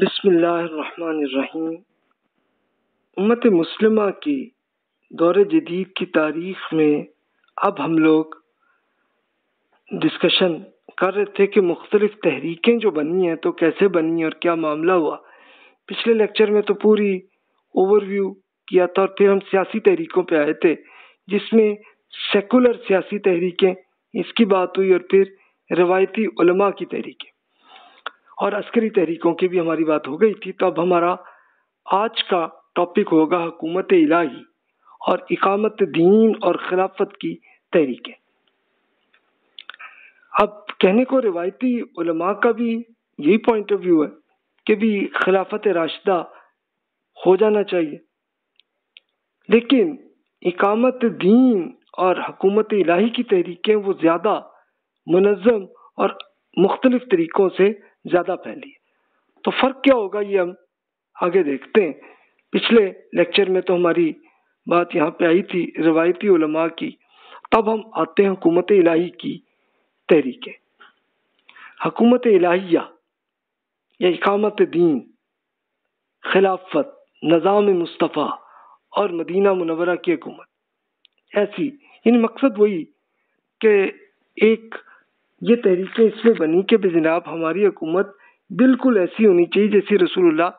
بسم اللہ الرحمن الرحیم۔ امت مسلمہ کی دور جدید کی تاریخ میں اب ہم لوگ ڈسکشن کر رہے تھے کہ مختلف تحریکیں جو بنی ہیں تو کیسے بنی اور کیا معاملہ ہوا۔ پچھلے لیکچر میں تو پوری اوور ویو کیا تھا اور پھر ہم سیاسی تحریکوں پہ آئے تھے، جس میں سیکولر سیاسی تحریکیں اس کی بات ہوئی اور پھر روایتی علماء کی تحریکیں۔ اور عسکری تحریکوں کی بھی ہماری بات ہو گئی تھی، تو اب ہمارا آج کا ٹاپک ہوگا حکومت الہی اور اقامت دین اور خلافت کی تحریکیں۔ اب کہنے کو روایتی علماء کا بھی یہی پوائنٹ آف ویو ہے کہ بھی خلافت راشدہ ہو جانا چاہیے۔ لیکن اقامت دین اور حکومت الہی کی تحریکیں وہ زیادہ منظم اور مختلف طریقوں سے زیادہ پھیلی۔ ہے تو فرق کیا ہوگا یہ ہم آگے دیکھتے ہیں۔ پچھلے لیکچر میں تو ہماری بات یہاں پہ آئی تھی، روایتی علماء کی۔ تب ہم آتے ہیں حکومت الہی کی تحریکیں۔ حکومت الہیہ یا اقامت دین، خلافت، نظام مصطفیٰ اور مدینہ منورہ کی حکومت۔ ایسی یعنی مقصد وہی کہ ایک یہ تحریکیں اس میں بنی کہ بے جناب ہماری حکومت بالکل ایسی ہونی چاہیے جیسی رسول اللہ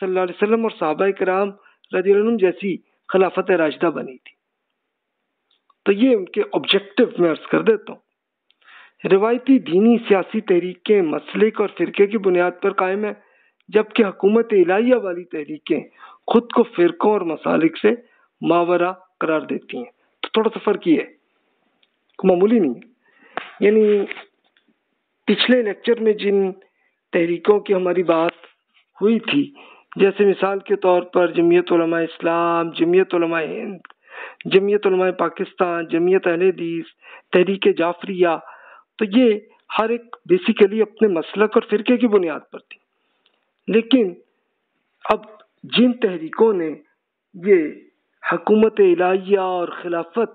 صلی اللہ علیہ وسلم اور صحابہ کرام رضی اللہ عنہ جیسی خلافت راشدہ بنی تھی۔ تو یہ ان کے آبجیکٹو میں عرض کر دیتا ہوں۔ روایتی دینی سیاسی تحریکیں مسلک اور فرقے کی بنیاد پر قائم ہے جبکہ حکومت الہیہ والی تحریکیں خود کو فرقوں اور مسالک سے ماورہ قرار دیتی ہیں۔ تو تھوڑا سا فرق یہ ہے معمولی نہیں یعنی پچھلے لیکچر میں جن تحریکوں کی ہماری بات ہوئی تھی، جیسے مثال کے طور پر جمعیت علماء اسلام، جمعیت علماء ہند، جمعیت علماء پاکستان، جمعیت اہل حدیث، تحریک جعفریہ، تو یہ ہر ایک بیسیکلی اپنے مسلک اور فرقے کی بنیاد پر تھی۔ لیکن اب جن تحریکوں نے یہ حکومت الہیہ اور خلافت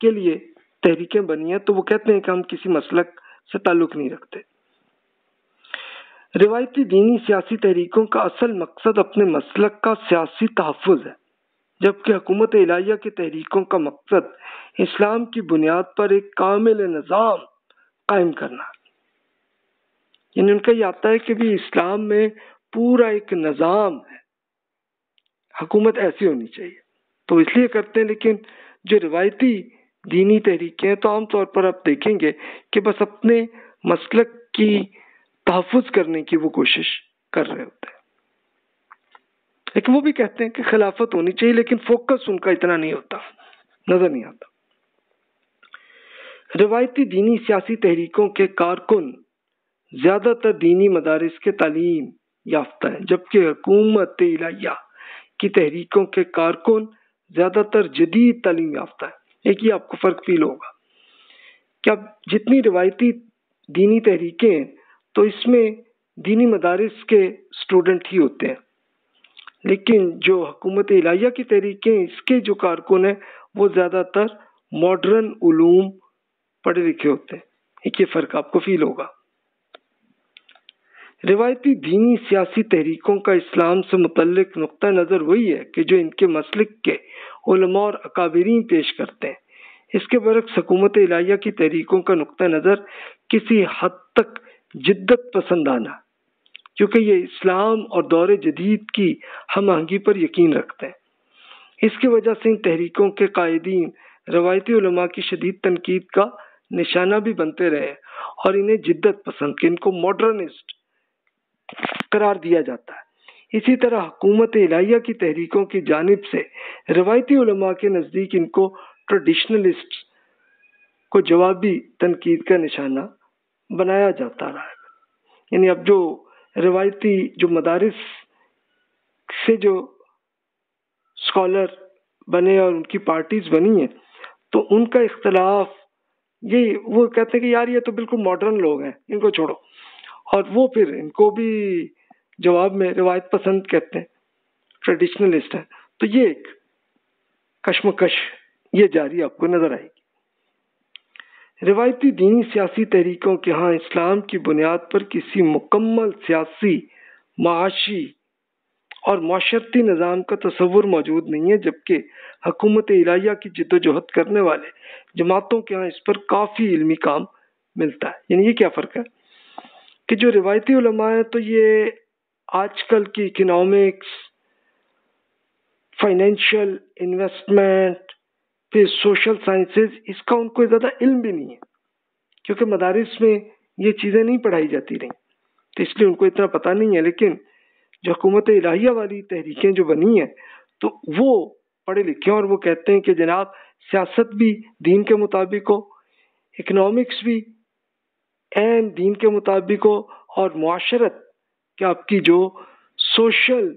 کے لیے تحریکیں بنی ہیں تو وہ کہتے ہیں کہ ہم کسی مسلک سے تعلق نہیں رکھتے۔ روایتی دینی سیاسی تحریکوں کا اصل مقصد اپنے مسلک کا سیاسی تحفظ ہے، جبکہ حکومت الہیہ کی تحریکوں کا مقصد اسلام کی بنیاد پر ایک کامل نظام قائم کرنا یعنی ان کا یہ آتا ہے کہ بھی اسلام میں پورا ایک نظام ہے، حکومت ایسی ہونی چاہیے۔ تو اس لیے کرتے ہیں، لیکن جو روایتی دینی تحریکیں تو عام طور پر آپ دیکھیں گے کہ بس اپنے مسلک کی تحفظ کرنے کی وہ کوشش کر رہے ہوتے ہیں لیکن وہ بھی کہتے ہیں کہ خلافت ہونی چاہیے لیکن فوکس ان کا اتنا نہیں ہوتا نظر نہیں آتا روایتی دینی سیاسی تحریکوں کے کارکن زیادہ تر دینی مدارس کے تعلیم یافتہ ہیں جبکہ حکومت الہیہ کی تحریکوں کے کارکن زیادہ تر جدید تعلیم یافتہ ہے ایک ہی آپ کو فرق فیل ہوگا۔ کہ اب جتنی روایتی دینی تحریکیں ہیں، تو اس میں دینی مدارس کے اسٹوڈنٹ ہی ہوتے ہیں۔ لیکن جو حکومت الہیہ کی تحریکیں اس کے جو کارکن ہیں، وہ زیادہ تر ماڈرن علوم پڑھے لکھے ہوتے ہیں۔ ایک یہ فرق آپ کو فیل ہوگا۔ روایتی دینی سیاسی تحریکوں کا اسلام سے متعلق نقطہ نظر وہی ہے کہ جو ان کے مسلک کے علماء اور اکابرین پیش کرتے ہیں۔ اس کے برعکس حکومت الہیہ کی تحریکوں کا نقطہ نظر کسی حد تک جدت پسند آنا، کیونکہ یہ اسلام اور دور جدید کی ہم آہنگی پر یقین رکھتے ہیں۔ اس کی وجہ سے ان تحریکوں کے قائدین، روایتی علماء کی شدید تنقید کا نشانہ بھی بنتے رہے اور انہیں جدت پسند، کہ ان کو ماڈرنسٹ قرار دیا جاتا ہے۔ اسی طرح حکومت الہیہ کی تحریکوں کی جانب سے روایتی علماء کے نزدیک ان کو ٹریڈیشنلسٹ کو جوابی تنقید کا نشانہ بنایا جاتا رہا ہے۔ یعنی اب جو روایتی جو مدارس سے جو اسکالر بنے اور ان کی پارٹیز بنی ہیں، تو ان کا اختلاف، یہ وہ کہتے ہیں کہ یار یہ تو بالکل ماڈرن لوگ ہیں، ان کو چھوڑو۔ اور وہ پھر ان کو بھی جواب میں روایت پسند کہتے ہیں ٹریڈیشنلسٹ ہیں۔ تو یہ ایک کشمکش، یہ جاری آپ کو نظر آئے گی۔ روایتی دینی سیاسی تحریکوں کے ہاں اسلام کی بنیاد پر کسی مکمل سیاسی، معاشی اور معاشرتی نظام کا تصور موجود نہیں ہے، جبکہ حکومت الہیہ کی جد و جہد کرنے والے جماعتوں کے ہاں اس پر کافی علمی کام ملتا ہے۔ یعنی یہ کیا فرق ہے؟ کہ جو روایتی علماء ہیں تو یہ آج کل کی اکنامکس فائنینشیل انویسٹمنٹ پھر سوشل سائنسز اس کا ان کو زیادہ علم بھی نہیں ہے، کیونکہ مدارس میں یہ چیزیں نہیں پڑھائی جاتی رہیں۔ تو اس لیے ان کو اتنا پتہ نہیں ہے، لیکن جو حکومت الہیہ والی تحریکیں جو بنی ہیں، تو وہ پڑھے لکھے ہیں اور وہ کہتے ہیں کہ جناب سیاست بھی دین کے مطابق ہو اکنامکس بھی این دین کے مطابق ہو، اور معاشرت کہ آپ کی جو سوشل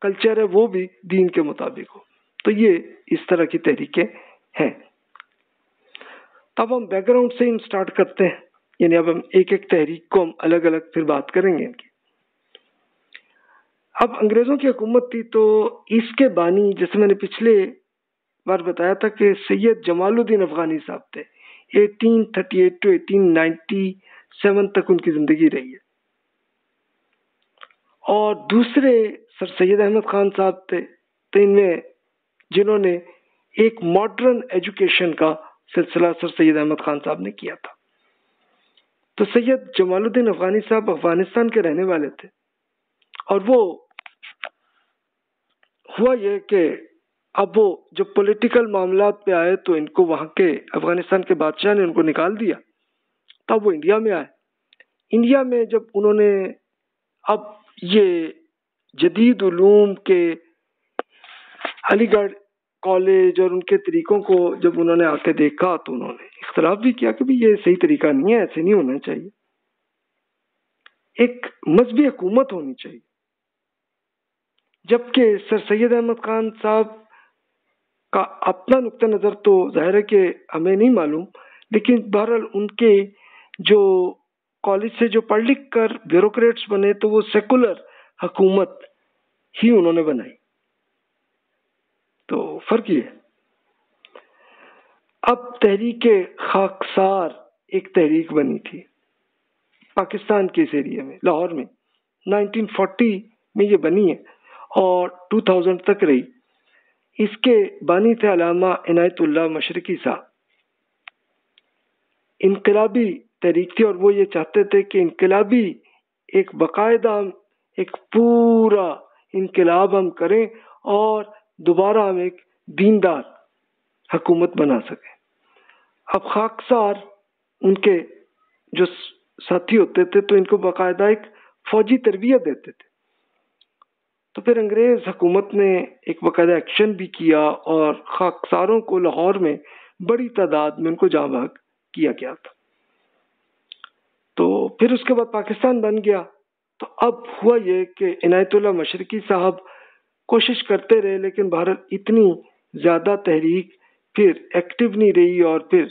کلچر ہے وہ بھی دین کے مطابق ہو۔ تو یہ اس طرح کی تحریکیں ہیں۔ تب ہم بیک گراؤنڈ سے ہی اسٹارٹ کرتے ہیں۔ یعنی اب ہم ایک ایک تحریک کو ہم الگ الگ پھر بات کریں گے ان کی۔ اب انگریزوں کی حکومت تھی تو اس کے بانی جیسے میں نے پچھلے بار بتایا تھا کہ سید جمال الدین افغانی صاحب تھے۔ Eighteen thirty eight to eighteen ninety seven تک ان کی زندگی رہی ہے۔ اور دوسرے سر سید احمد خان صاحب تھے، تو ان میں جنہوں نے ایک ماڈرن ایجوکیشن کا سلسلہ سر سید احمد خان صاحب نے کیا تھا۔ تو سید جمال الدین افغانی صاحب افغانستان کے رہنے والے تھے۔ اور وہ ہوا یہ کہ اب وہ جب پولیٹیکل معاملات پہ آئے تو ان کو وہاں کے افغانستان کے بادشاہ نے ان کو نکال دیا۔ تب وہ انڈیا میں آئے۔ انڈیا میں جب انہوں نے اب یہ جدید علوم کے علی گڑھ کالج اور ان کے طریقوں کو جب انہوں نے آ کے دیکھا تو انہوں نے اختلاف بھی کیا کہ بھی یہ صحیح طریقہ نہیں ہے، ایسے نہیں ہونا چاہیے۔ ایک مذہبی حکومت ہونی چاہیے۔ جبکہ سر سید احمد خان صاحب کا اپنا نقطۂ نظر تو ظاہر ہے کہ ہمیں نہیں معلوم، لیکن بہرحال ان کے جو کالج سے جو پڑھ لکھ کر بیوروکریٹس بنے تو وہ سیکولر حکومت ہی انہوں نے بنائی۔ تو فرق یہ اب تحریک خاکسار ایک تحریک بنی تھی۔ پاکستان کے اس ایریے میں، لاہور میں۔ نائنٹین فورٹی میں یہ بنی ہے اور ٹو تھاؤزینڈ تک رہی۔ اس کے بانی تھے علامہ عنایت اللہ مشرقی صاحب۔ انقلابی تحریک تھی اور وہ یہ چاہتے تھے کہ انقلابی ایک باقاعدہ ایک پورا انقلاب ہم کریں اور دوبارہ ہم ایک دیندار حکومت بنا سکیں۔ اب خاکسار ان کے جو ساتھی ہوتے تھے تو ان کو باقاعدہ ایک فوجی تربیت دیتے تھے۔ تو پھر انگریز حکومت نے ایک باقاعدہ ایکشن بھی کیا اور خاکساروں کو لاہور میں بڑی تعداد میں ان کو جاں بھاگ کیا گیا تھا۔ تو پھر اس کے بعد پاکستان بن گیا۔ تو اب ہوا یہ کہ عنایت اللہ مشرقی صاحب کوشش کرتے رہے، لیکن بھارت اتنی زیادہ تحریک پھر ایکٹیو نہیں رہی اور پھر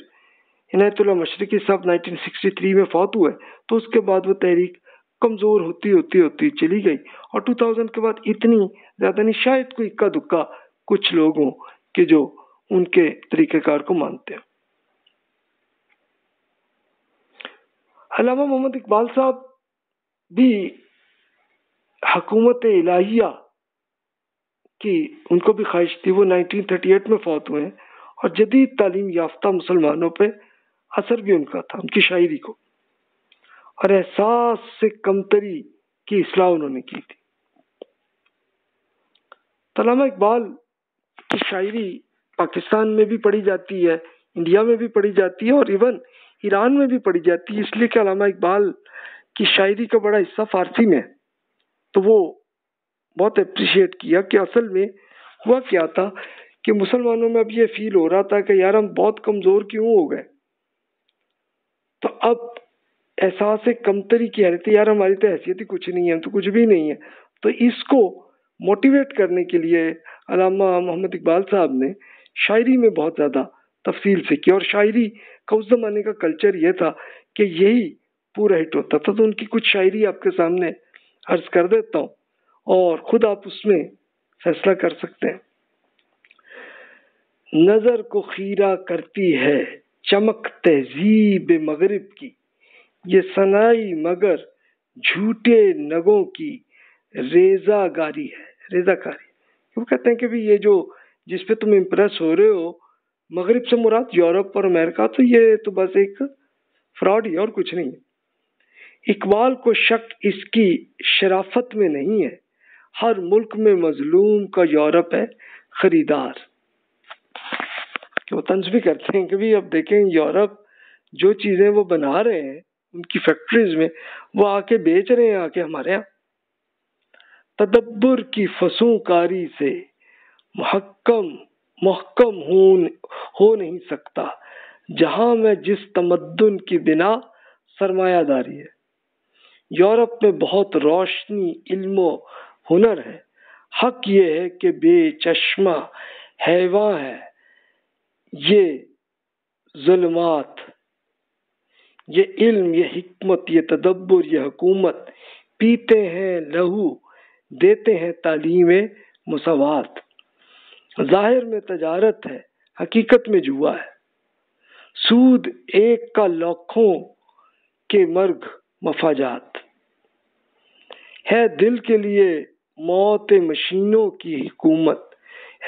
عنایت اللہ مشرقی صاحب نائنٹین سکسٹی تھری میں فوت ہوئے۔ تو اس کے بعد وہ تحریک کمزور ہوتی ہوتی ہوتی چلی گئی۔ اور ٹو تھاؤزینڈ کے بعد اتنی زیادہ نہیں، شاید کوئی اکا دکا کچھ لوگ ہوں کہ جو ان کے طریقہ کار کو مانتے ہیں علامہ محمد اقبال صاحب بھی حکومت الہیہ کی ان کو بھی خواہش تھی، وہ نائنٹین تھرٹی ایٹ میں فوت ہوئے ہیں اور جدید تعلیم یافتہ مسلمانوں پہ اثر بھی ان کا تھا، ان کی شاعری کو۔ اور احساس سے کمتری کی اصلاح انہوں نے کی تھی۔ علامہ اقبال کی شاعری پاکستان میں بھی پڑھی جاتی ہے، انڈیا میں بھی پڑھی جاتی ہے اور ایون ایران میں بھی پڑھی جاتی ہے، اس لیے کہ علامہ اقبال کی شاعری کا بڑا حصہ فارسی میں ہے۔ تو وہ بہت اپریشیٹ کیا کہ اصل میں ہوا کیا تھا کہ مسلمانوں میں اب یہ فیل ہو رہا تھا کہ یار ہم بہت کمزور کیوں ہو گئے۔ تو اب احساس کمتری کی حیرت یار ہماری تو حیثیت ہی کچھ نہیں ہے تو کچھ بھی نہیں ہے تو اس کو موٹیویٹ کرنے کے لیے علامہ محمد اقبال صاحب نے شاعری میں بہت زیادہ تفصیل سے کیا اور شاعری کا اس زمانے کا کلچر یہ تھا کہ یہی پورا ہٹ ہوتا تھا تو ان کی کچھ شاعری آپ کے سامنے عرض کر دیتا ہوں اور خود آپ اس میں فیصلہ کر سکتے ہیں نظر کو خیرہ کرتی ہے چمک تہذیب مغرب کی یہ سنائی مگر جھوٹے نگوں کی ریزا گاری ہے ریزا گاری وہ کہتے ہیں کہ بھی یہ جو جس پہ تم امپریس ہو رہے ہو مغرب سے مراد یورپ اور امریکہ، تو یہ تو بس ایک فراڈ ہی اور کچھ نہیں۔ ہے اقبال کو شک اس کی شرافت میں نہیں ہے۔ ہر ملک میں مظلوم کا یورپ ہے، خریدار۔ وہ طنز بھی کرتے ہیں کہ بھی اب دیکھیں یورپ جو چیزیں وہ بنا رہے ہیں، ان کی فیکٹریز میں وہ آ کے بیچ رہے ہیں آ کے ہمارے یہاں تدبر کی فسوں کاری سے محکم محکم ہو نہیں سکتا۔ جہاں میں جس تمدن کی بنا سرمایہ داری ہے۔ یورپ میں بہت روشنی، علم و ہنر ہے۔ حق یہ ہے کہ بے چشمہ حیواں ہے۔ یہ ظلمات، یہ علم، یہ حکمت، یہ تدبر، یہ حکومت پیتے ہیں، لہو دیتے ہیں تعلیم مساوات۔ ظاہر میں تجارت ہے، حقیقت میں جوا ہے۔ سود ایک کا لاکھوں کے مرگ مفاجات۔ ہے دل کے لیے موت مشینوں کی حکومت۔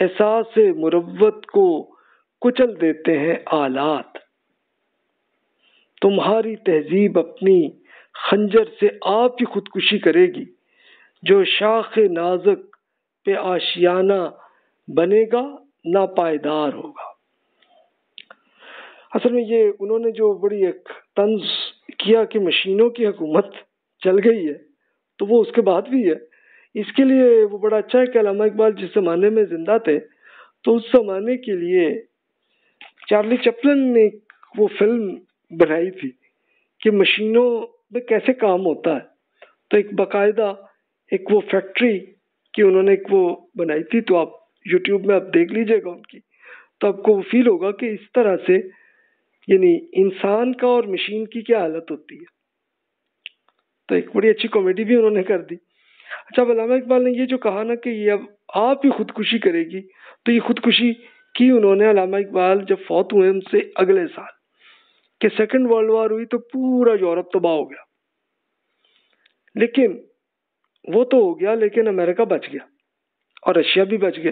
احساس مروت کو کچل دیتے ہیں آلات۔ تمہاری تہذیب اپنی خنجر سے آپ ہی خودکشی کرے گی۔ جو شاخ نازک پہ آشیانہ بنے گا نا پائیدار ہوگا۔ اصل میں یہ انہوں نے جو بڑی ایک طنز کیا کہ مشینوں کی حکومت چل گئی ہے، تو وہ اس کے بعد بھی ہے۔ اس کے لیے وہ بڑا اچھا ہے کہ علامہ اقبال جس زمانے میں زندہ تھے، تو اس زمانے کے لیے چارلی چپلن نے وہ فلم بنائی تھی کہ مشینوں میں کیسے کام ہوتا ہے۔ تو ایک باقاعدہ ایک وہ فیکٹری کی انہوں نے ایک وہ بنائی تھی، تو آپ یوٹیوب میں آپ دیکھ لیجیے گا ان کی، تو آپ کو وہ فیل ہوگا کہ اس طرح سے یعنی انسان کا اور مشین کی کیا حالت ہوتی ہے۔ تو ایک بڑی اچھی کامیڈی بھی انہوں نے کر دی۔ اچھا علامہ اقبال نے یہ جو کہا نا کہ یہ اب آپ ہی خودکشی کرے گی، تو یہ خودکشی کی انہوں نے علامہ اقبال جب فوت ہوئے ان سے اگلے سال، کہ سیکنڈ ورلڈ وار ہوئی تو پورا یورپ تباہ ہو گیا۔ لیکن وہ تو ہو گیا، لیکن امریکہ بچ گیا اور رشیا بھی بچ گیا۔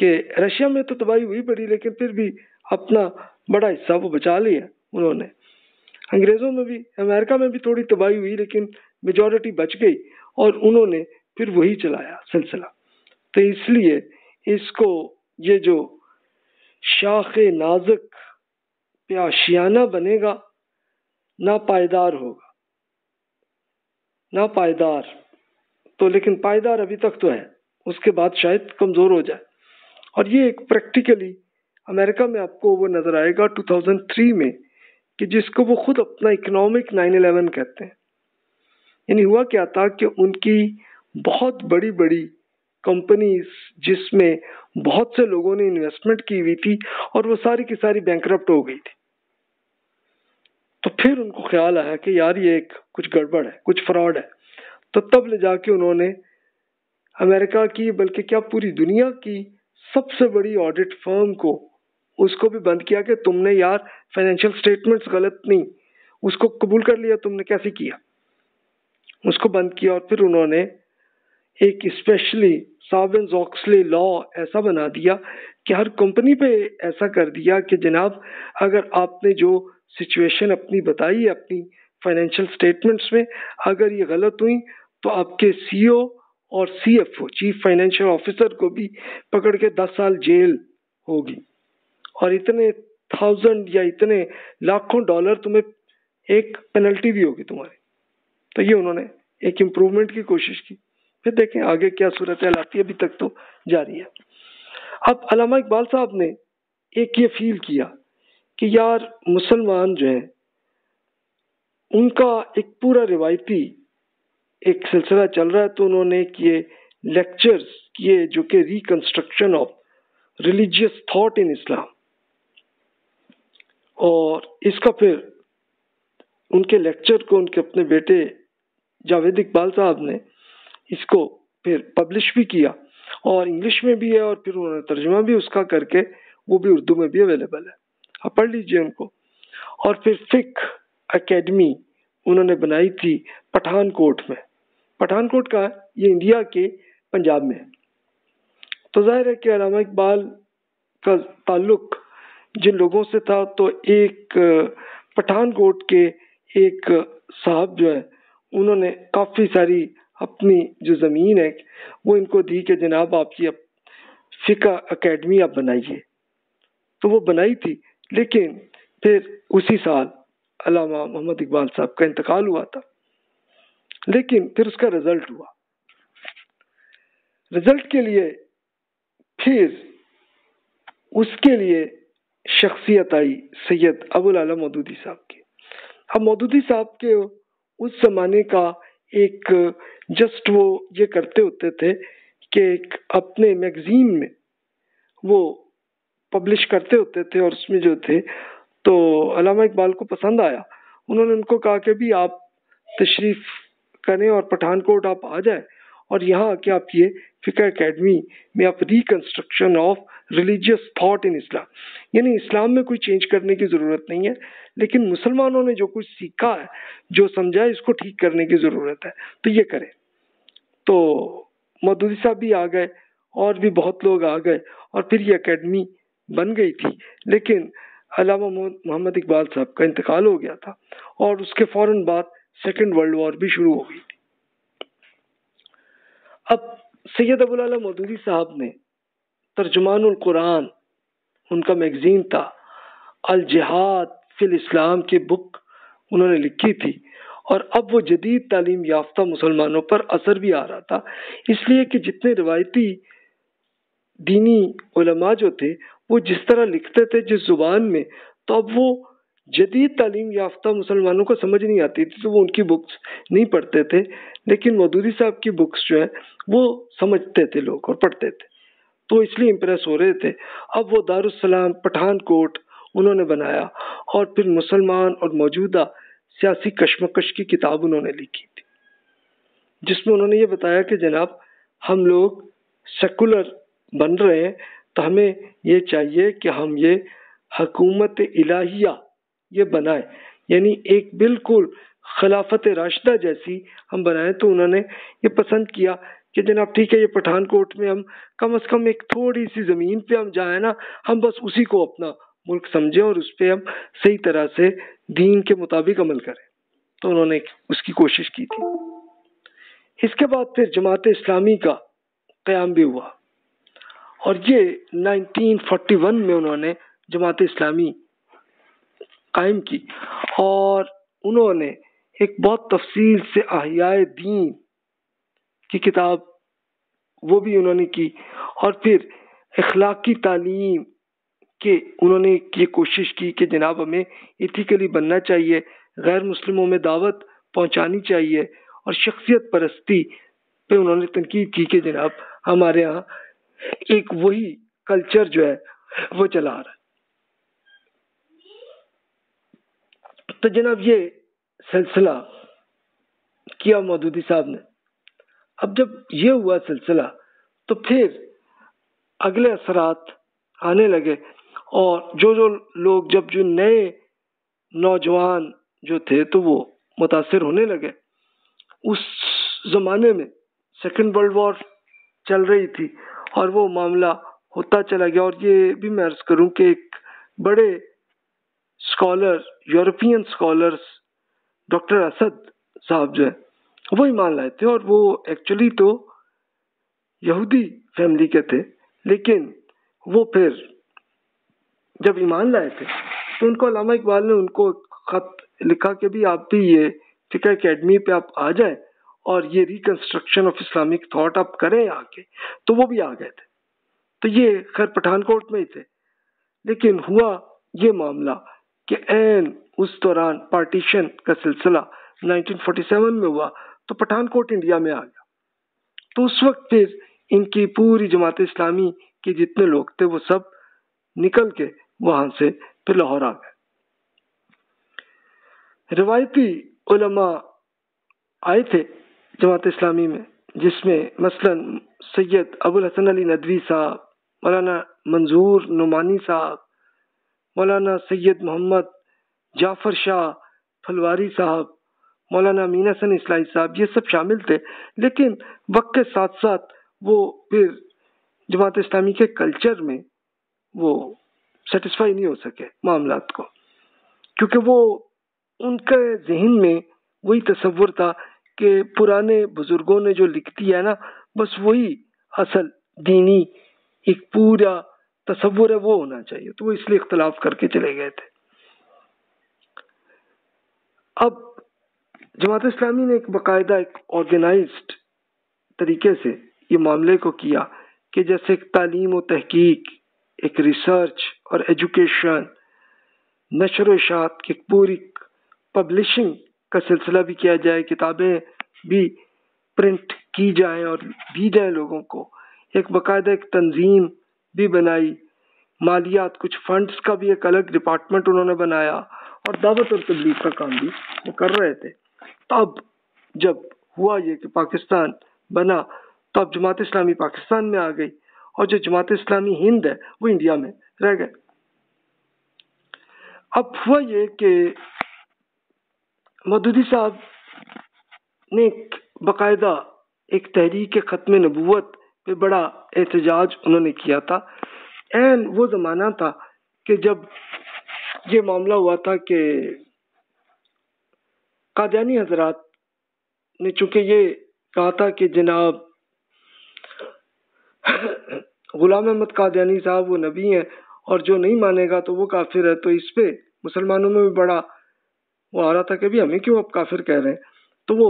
کہ رشیا میں تو تباہی ہوئی پڑی، لیکن پھر بھی اپنا بڑا حصہ وہ بچا لیا انہوں نے۔ انگریزوں میں بھی، امریکہ میں بھی تھوڑی تباہی ہوئی، لیکن میجورٹی بچ گئی اور انہوں نے پھر وہی چلایا سلسلہ۔ تو اس لیے اس کو یہ جو شاخ نازک پہ آشیانہ بنے گا، نا پائیدار ہوگا۔ نا پائیدار تو، لیکن پائیدار ابھی تک تو ہے۔ اس کے بعد شاید کمزور ہو جائے۔ اور یہ ایک پریکٹیکلی امریکہ میں آپ کو وہ نظر آئے گا 2003 میں کہ جس کو وہ خود اپنا اکنامک نائن الیون کہتے ہیں۔ یعنی ہوا کیا تھا کہ ان کی بہت بڑی بڑی کمپنیز جس میں بہت سے لوگوں نے انویسٹمنٹ کی ہوئی تھی اور وہ ساری کی ساری بینکرپٹ ہو گئی تھی۔ تو پھر ان کو خیال آیا کہ یار یہ ایک کچھ گڑبڑ ہے، کچھ فراڈ ہے۔ تو تب لے جا کے انہوں نے امریکہ کی، بلکہ کیا پوری دنیا کی سب سے بڑی آڈٹ فرم کو، اس کو بھی بند کیا کہ تم نے یار فائنینشیل اسٹیٹمنٹس غلط نہیں، اس کو قبول کر لیا، تم نے کیسے کیا؟ اس کو بند کیا اور پھر انہوں نے ایک اسپیشلی ساونز آکسلے لا ایسا بنا دیا کہ ہر کمپنی پہ ایسا کر دیا کہ جناب اگر آپ نے جو سچویشن اپنی بتائی اپنی فائنینشیل اسٹیٹمنٹس میں، اگر یہ غلط ہوئی تو آپ کے سی او اور C F O, chief financial officer کو بھی پکڑ کے دس سال جیل ہوگی۔ اور اتنے تھاؤزینڈ یا اتنے لاکھوں ڈالر تمہیں ایک پینلٹی بھی ہوگی تمہاری۔ تو یہ انہوں نے ایک امپروومنٹ کی کوشش کی۔ پھر دیکھیں آگے کیا صورت آتی ہے، ابھی تک تو جاری ہے۔ اب علامہ اقبال صاحب نے ایک یہ فیل کیا کہ یار مسلمان جو ہیں، ان کا ایک پورا روایتی ایک سلسلہ چل رہا ہے تو انہوں نے کیے لیکچرز کیے جو کہ reconstruction of religious thought in Islam اور اس کا پھر ان کے لیکچر کو ان کے اپنے بیٹے جاوید اقبال صاحب نے اس کو پھر پبلش بھی کیا۔ اور انگلش میں بھی ہے اور پھر انہوں نے ترجمہ بھی اس کا کر کے وہ بھی اردو میں بھی اویلیبل ہے۔ آپ پڑھ لیجیے ان کو۔ اور پھر فک اکیڈمی انہوں نے بنائی تھی پٹھان کوٹ میں۔ پٹھان کوٹ کا یہ انڈیا کے پنجاب میں ہے۔ تو ظاہر ہے کہ علامہ اقبال کا تعلق جن لوگوں سے تھا، تو ایک پٹھان کوٹ کے ایک صاحب جو ہے انہوں نے کافی ساری اپنی جو زمین ہے، وہ ان کو دی کہ جناب آپ کی فقہ اکیڈمی آپ بنائیے۔ تو وہ بنائی تھی، لیکن پھر اسی سال علامہ محمد اقبال صاحب کا انتقال ہوا تھا۔ لیکن پھر اس کا رزلٹ ہوا۔ رزلٹ کے لیے پھر اس کے لیے شخصیت آئی سید ابو العلیٰ مودودی صاحب کی۔ اب مودودی صاحب کے اس زمانے کا ایک جسٹ وہ یہ کرتے ہوتے تھے کہ ایک اپنے میگزین میں وہ پبلش کرتے ہوتے تھے اور اس میں جو تھے تو علامہ اقبال کو پسند آیا۔ انہوں نے ان کو کہا کہ بھی آپ تشریف کریں اور پٹھان کوٹ آپ آ جائیں اور یہاں کہ آپ یہ فکر اکیڈمی میں آپ reconstruction of religious thought in Islam یعنی اسلام میں کوئی چینج کرنے کی ضرورت نہیں ہے، لیکن مسلمانوں نے جو کچھ سیکھا ہے، جو سمجھا ہے، اس کو ٹھیک کرنے کی ضرورت ہے۔ تو یہ کریں۔ تو مودودی صاحب بھی آ گئے، اور بھی بہت لوگ آ گئے، اور پھر یہ اکیڈمی بن گئی تھی۔ لیکن علامہ محمد اقبال صاحب کا انتقال ہو گیا تھا، اور اس کے فوراً بعد سیکنڈ ورلڈ وار بھی شروع ہو گئی تھی۔ اب سید ابو اللہ مودودی صاحب نے ترجمان القرآن، ان کا میگزین تھا، الجہاد فی الاسلام کی بک انہوں نے لکھی تھی۔ اور اب وہ جدید تعلیم یافتہ مسلمانوں پر اثر بھی آ رہا تھا۔ اس لیے کہ جتنے روایتی دینی علماء جو تھے، وہ جس طرح لکھتے تھے جس زبان میں، تو اب وہ جدید تعلیم یافتہ مسلمانوں کو سمجھ نہیں آتی تھی، تو وہ ان کی بکس نہیں پڑھتے تھے۔ لیکن مودودی صاحب کی بکس جو ہے وہ سمجھتے تھے لوگ اور پڑھتے تھے۔ تو اس لیے امپریس ہو رہے تھے۔ اب وہ دارالسلام، پٹھان کوٹ انہوں نے بنایا اور پھر مسلمان اور موجودہ سیاسی کشمکش کی کتاب انہوں نے لکھی تھی۔ جس میں انہوں نے یہ بتایا کہ جناب، ہم لوگ سیکولر بن رہے ہیں، تو ہمیں یہ چاہیے کہ ہم یہ حکومت الہیہ یہ بنائیں یعنی ایک بالکل خلافت راشدہ جیسی ہم بنائیں تو انہوں نے یہ پسند کیا کہ جناب ٹھیک ہے، یہ پٹھان کوٹ میں ہم کم از کم ایک تھوڑی سی زمین پہ ہم جائیں نا، ہم بس اسی کو اپنا ملک سمجھیں اور اس پہ ہم صحیح طرح سے دین کے مطابق عمل کریں۔ تو انہوں نے اس کی کوشش کی تھی۔ اس کے بعد پھر جماعت اسلامی کا قیام بھی ہوا۔ اور یہ نائنٹین فورٹی ون میں انہوں نے جماعت اسلامی قائم کی۔ اور انہوں نے ایک بہت تفصیل سے احیاء دین کی کتاب وہ بھی انہوں نے کی۔ اور پھر اخلاقی تعلیم کہ انہوں نے یہ کوشش کی کہ جناب ہمیں ایتھیکلی بننا چاہیے، غیر مسلموں میں دعوت پہنچانی چاہیے اور شخصیت پرستی پہ انہوں نے تنقید کی کہ جناب ہمارے ہاں ایک وہی کلچر جو ہے وہ چلا رہا ہے۔ تو جناب یہ سلسلہ کیا مودودی صاحب نے؟ اب جب یہ ہوا سلسلہ، تو پھر اگلے اثرات آنے لگے اور جو جو لوگ جب جو نئے نوجوان جو تھے تو وہ متاثر ہونے لگے۔ اس زمانے میں سیکنڈ ورلڈ وار چل رہی تھی اور وہ معاملہ ہوتا چلا گیا اور یہ بھی میں عرض کروں کہ ایک بڑے scholar European scholars doctor Asad صاحب جو ہے وہ ایمان لائے تھے اور وہ ایکچولی تو یہودی فیملی کے تھے لیکن وہ پھر جب ایمان لائے تھے تو ان کو علامہ اقبال نے ان کو خط لکھا کہ بھی آپ بھی یہ فکر اکیڈمی پہ آپ آ جائیں اور یہ ریکنسٹرکشن آف اسلامک تھاٹ آپ کریں آ کے تو وہ بھی آ گئے تھے تو یہ خیر پٹھان کوٹ میں ہی تھے لیکن ہوا یہ معاملہ کہ این اس دوران پارٹیشن کا سلسلہ 1947 میں ہوا تو پٹھان کوٹ انڈیا میں آ گیا۔ تو اس وقت پھر ان کی پوری جماعت اسلامی کے جتنے لوگ تھے وہ سب نکل کے وہاں سے پھر لاہور آ گئے۔ روایتی علماء آئے تھے جماعت اسلامی میں، جس میں مثلا سید ابو الحسن علی ندوی صاحب، مولانا منظور نعمانی صاحب مولانا سید محمد جعفر شاہ پھلواری صاحب، مولانا امین حسن اسلائی صاحب، یہ سب شامل تھے، لیکن وقت کے ساتھ ساتھ وہ پھر جماعت اسلامی کے کلچر میں وہ سیٹسفائی نہیں ہو سکے معاملات کو، کیونکہ وہ ان کے ذہن میں وہی تصور تھا کہ پرانے بزرگوں نے جو لکھ دیا ہے نا، بس وہی اصل دینی ایک پورا تصور ہے وہ ہونا چاہیے تو وہ اس لیے اختلاف کر کے چلے گئے تھے۔ اب جماعت اسلامی نے ایک باقاعدہ، ایک آرگنائزڈ طریقے سے یہ معاملے کو کیا کہ جیسے ایک تعلیم و تحقیق، ایک ریسرچ اور ایجوکیشن نشر و اشاعت کی پوری پبلشنگ کا سلسلہ بھی کیا جائے، کتابیں بھی پرنٹ کی جائیں اور دی جائیں لوگوں کو۔ ایک باقاعدہ، ایک تنظیم بھی بنائی۔ مالیات، کچھ فنڈز کا بھی ایک الگ ڈپارٹمنٹ انہوں نے بنایا اور دعوت اور تبلیغ کا کام بھی وہ کر رہے تھے۔ تب جب ہوا یہ کہ پاکستان بنا تو اب جماعت اسلامی پاکستان میں آ گئی اور جو جماعت اسلامی ہند ہے وہ انڈیا میں رہ گئے۔ اب ہوا یہ کہ مدودی صاحب نے ایک باقاعدہ ایک تحریک ختم نبوت پہ بڑا احتجاج انہوں نے کیا تھا۔ این وہ زمانہ تھا کہ جب یہ معاملہ ہوا تھا کہ قادیانی حضرات نے چونکہ یہ کہا تھا کہ جناب غلام احمد قادیانی صاحب وہ نبی ہیں اور جو نہیں مانے گا تو وہ کافر ہے، تو اس پہ مسلمانوں میں بھی بڑا وہ آ رہا تھا کہ بھی ہمیں کیوں اب کافر کہہ رہے ہیں؟ تو وہ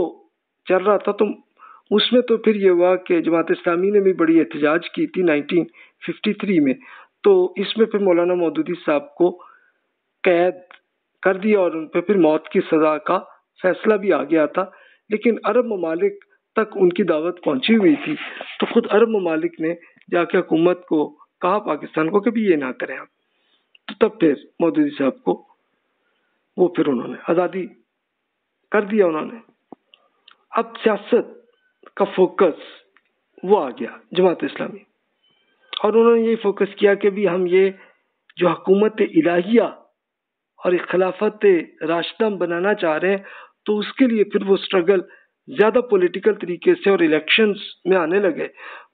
چل رہا تھا، تو اس میں تو پھر یہ ہوا کہ جماعت اسلامی نے بھی بڑی احتجاج کی تھی نائنٹین ففٹی تھری میں۔ تو اس میں پھر مولانا مودودی صاحب کو قید کر دیا اور ان پہ پھر موت کی سزا کا فیصلہ بھی آ گیا تھا۔ لیکن عرب ممالک تک ان کی دعوت پہنچی ہوئی تھی۔ تو خود عرب ممالک نے جا کے حکومت کو کہا پاکستان کو کہ بھی یہ نہ کریں آپ۔ تو تب پھر مودودی صاحب کو وہ پھر انہوں نے آزادی کر دیا انہوں نے۔ اب سیاست کا فوکس وہ آ گیا جماعت اسلامی۔ اور انہوں نے یہ فوکس کیا کہ بھی ہم یہ جو حکومت الہیہ اور خلافت راشدہ بنانا چاہ رہے ہیں، تو اس کے لیے پھر وہ اسٹرگل زیادہ پولیٹیکل طریقے سے اور الیکشنز میں آنے لگے۔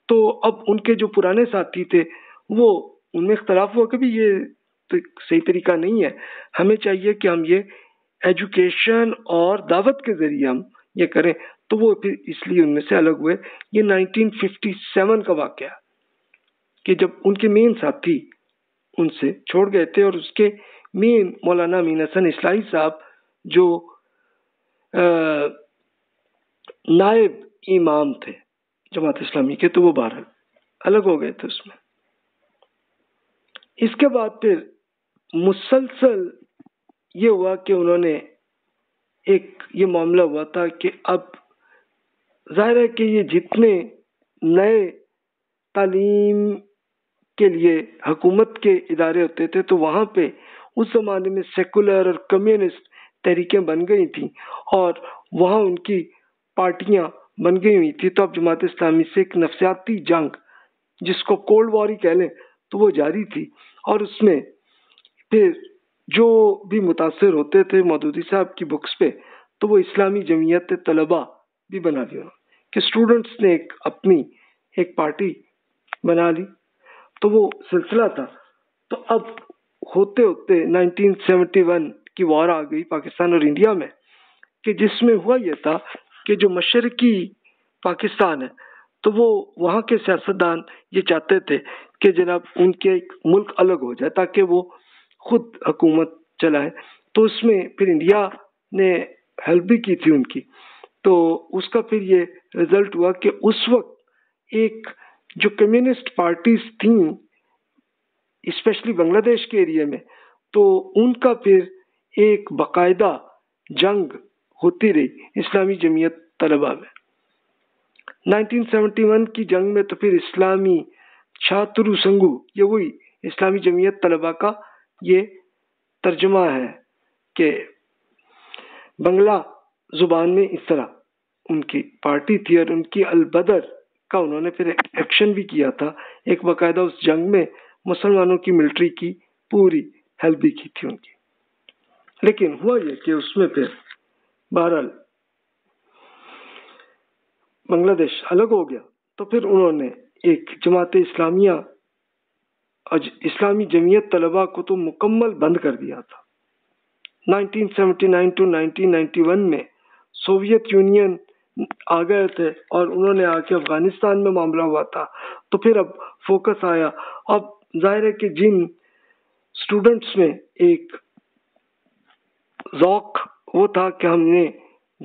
تو اب ان کے جو پرانے ساتھی تھے، وہ ان میں اختلاف ہوا کہ بھی یہ تو صحیح طریقہ نہیں ہے۔ ہمیں چاہیے کہ ہم یہ ایجوکیشن اور دعوت کے ذریعے ہم یہ کریں۔ تو وہ پھر اس لیے ان میں سے الگ ہوئے۔ یہ نائنٹین ففٹی سیون کا واقعہ کہ جب ان کے مین ساتھی ان سے چھوڑ گئے تھے اور اس کے مین مولانا امین حسن اسلائی صاحب جو نائب امام تھے جماعت اسلامی کے، تو وہ بارہ الگ ہو گئے تھے اس میں۔ اس کے بعد پھر مسلسل یہ ہوا کہ انہوں نے ایک یہ معاملہ ہوا تھا کہ اب ظاہر ہے کہ یہ جتنے نئے تعلیم کے لیے حکومت کے ادارے ہوتے تھے تو وہاں پہ اس زمانے میں سیکولر اور کمیونسٹ تحریکیں بن گئی تھیں اور وہاں ان کی پارٹیاں بن گئی ہوئی تھی تو اب جماعت اسلامی سے ایک نفسیاتی جنگ، جس کو کولڈ وار ہی کہہ لیں، تو وہ جاری تھی۔ اور اس میں پھر جو بھی متاثر ہوتے تھے مودودی صاحب کی بکس پہ، تو وہ اسلامی جمعیت طلبہ بھی بنا دیا۔ کہ اسٹوڈنٹس نے ایک اپنی ایک پارٹی بنا لی۔ تو وہ سلسلہ تھا۔ تو اب ہوتے ہوتے نائنٹین سیونٹی ون کی وار آ گئی پاکستان اور انڈیا میں، کہ جس میں ہوا یہ تھا کہ جو مشرقی پاکستان ہے، تو وہ وہاں کے سیاستدان یہ چاہتے تھے کہ جناب ان کے ایک ملک الگ ہو جائے تاکہ وہ خود حکومت چلائے۔ تو اس میں پھر انڈیا نے ہیلپ بھی کی تھی ان کی۔ تو اس کا پھر یہ رزلٹ ہوا کہ اس وقت ایک جو کمیونسٹ پارٹیز تھیں اسپیشلی بنگلہ دیش کے ایریا میں، تو ان کا پھر ایک باقاعدہ جنگ ہوتی رہی، اسلامی جمعیت طلبہ میں۔ نائنٹین سیونٹی ون کی جنگ میں تو پھر اسلامی چھاترو سنگو یہ وہی اسلامی جمعیت طلبہ کا یہ ترجمہ ہے کہ بنگلہ زبان میں اس طرح۔ ان کی پارٹی تھی اور ان کی البدر کا انہوں نے پھر ایکشن بھی کیا تھا۔ ایک باقاعدہ اس جنگ میں مسلمانوں کی ملٹری کی پوری ہیلپ بھی کی تھی ان کی۔ لیکن ہوا یہ کہ اس میں پھر بہرحال بنگلہ دیش الگ ہو گیا۔ تو پھر انہوں نے ایک جماعت اسلامیہ اسلامی جمعیت طلبہ کو تو مکمل بند کر دیا تھا۔ 1979 ٹو 1991 میں سوویت یونین آ گئے تھے اور انہوں نے آ کے افغانستان میں معاملہ ہوا تھا۔ تو پھر اب فوکس آیا۔ اب ظاہر ہے کہ جن اسٹوڈنٹس میں ایک ذوق وہ تھا کہ ہم نے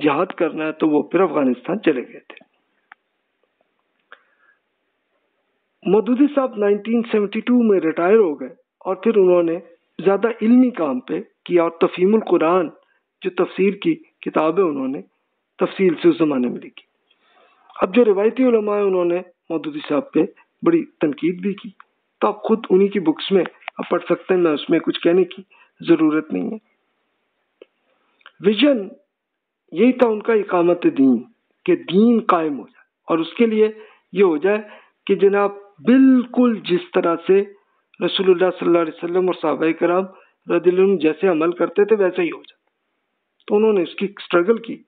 جہاد کرنا ہے تو وہ پھر افغانستان چلے گئے تھے۔ مودودی صاحب 1972 میں ریٹائر ہو گئے اور پھر انہوں نے زیادہ علمی کام پہ کیا اور تفہیم القرآن جو تفسیر کی کتاب ہے انہوں نے تفصیل سے اس زمانے میں لکھی۔ اب جو روایتی علماء ہیں، انہوں نے مودودی صاحب پہ بڑی تنقید بھی کی۔ تو آپ خود انہی کی بکس میں آپ پڑھ سکتے ہیں، میں اس میں کچھ کہنے کی ضرورت نہیں ہے۔ ویژن یہی تھا ان کا اقامت دین، کہ دین قائم ہو جائے۔ اور اس کے لیے یہ ہو جائے کہ جناب بالکل جس طرح سے رسول اللہ صلی اللہ علیہ وسلم اور صحابہ کرام رضی اللہ جیسے عمل کرتے تھے، ویسے ہی ہو جائے۔ تو انہوں نے اس کی اسٹرگل کی۔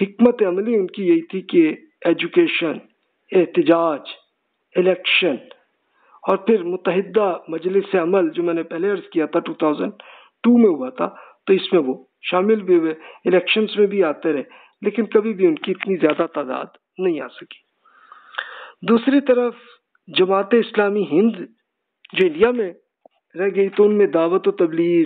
حکمت عملی ان کی یہی تھی کہ ایجوکیشن احتجاج الیکشن اور پھر متحدہ مجلس عمل جو میں نے پہلے عرض کیا تھا 2002 میں ہوا تھا، تو اس میں وہ شامل بھی ہوئے الیکشنز میں بھی آتے رہے، لیکن کبھی بھی ان کی اتنی زیادہ تعداد نہیں آ سکی۔ دوسری طرف جماعت اسلامی ہند جو انڈیا میں رہ گئی تو ان میں دعوت و تبلیغ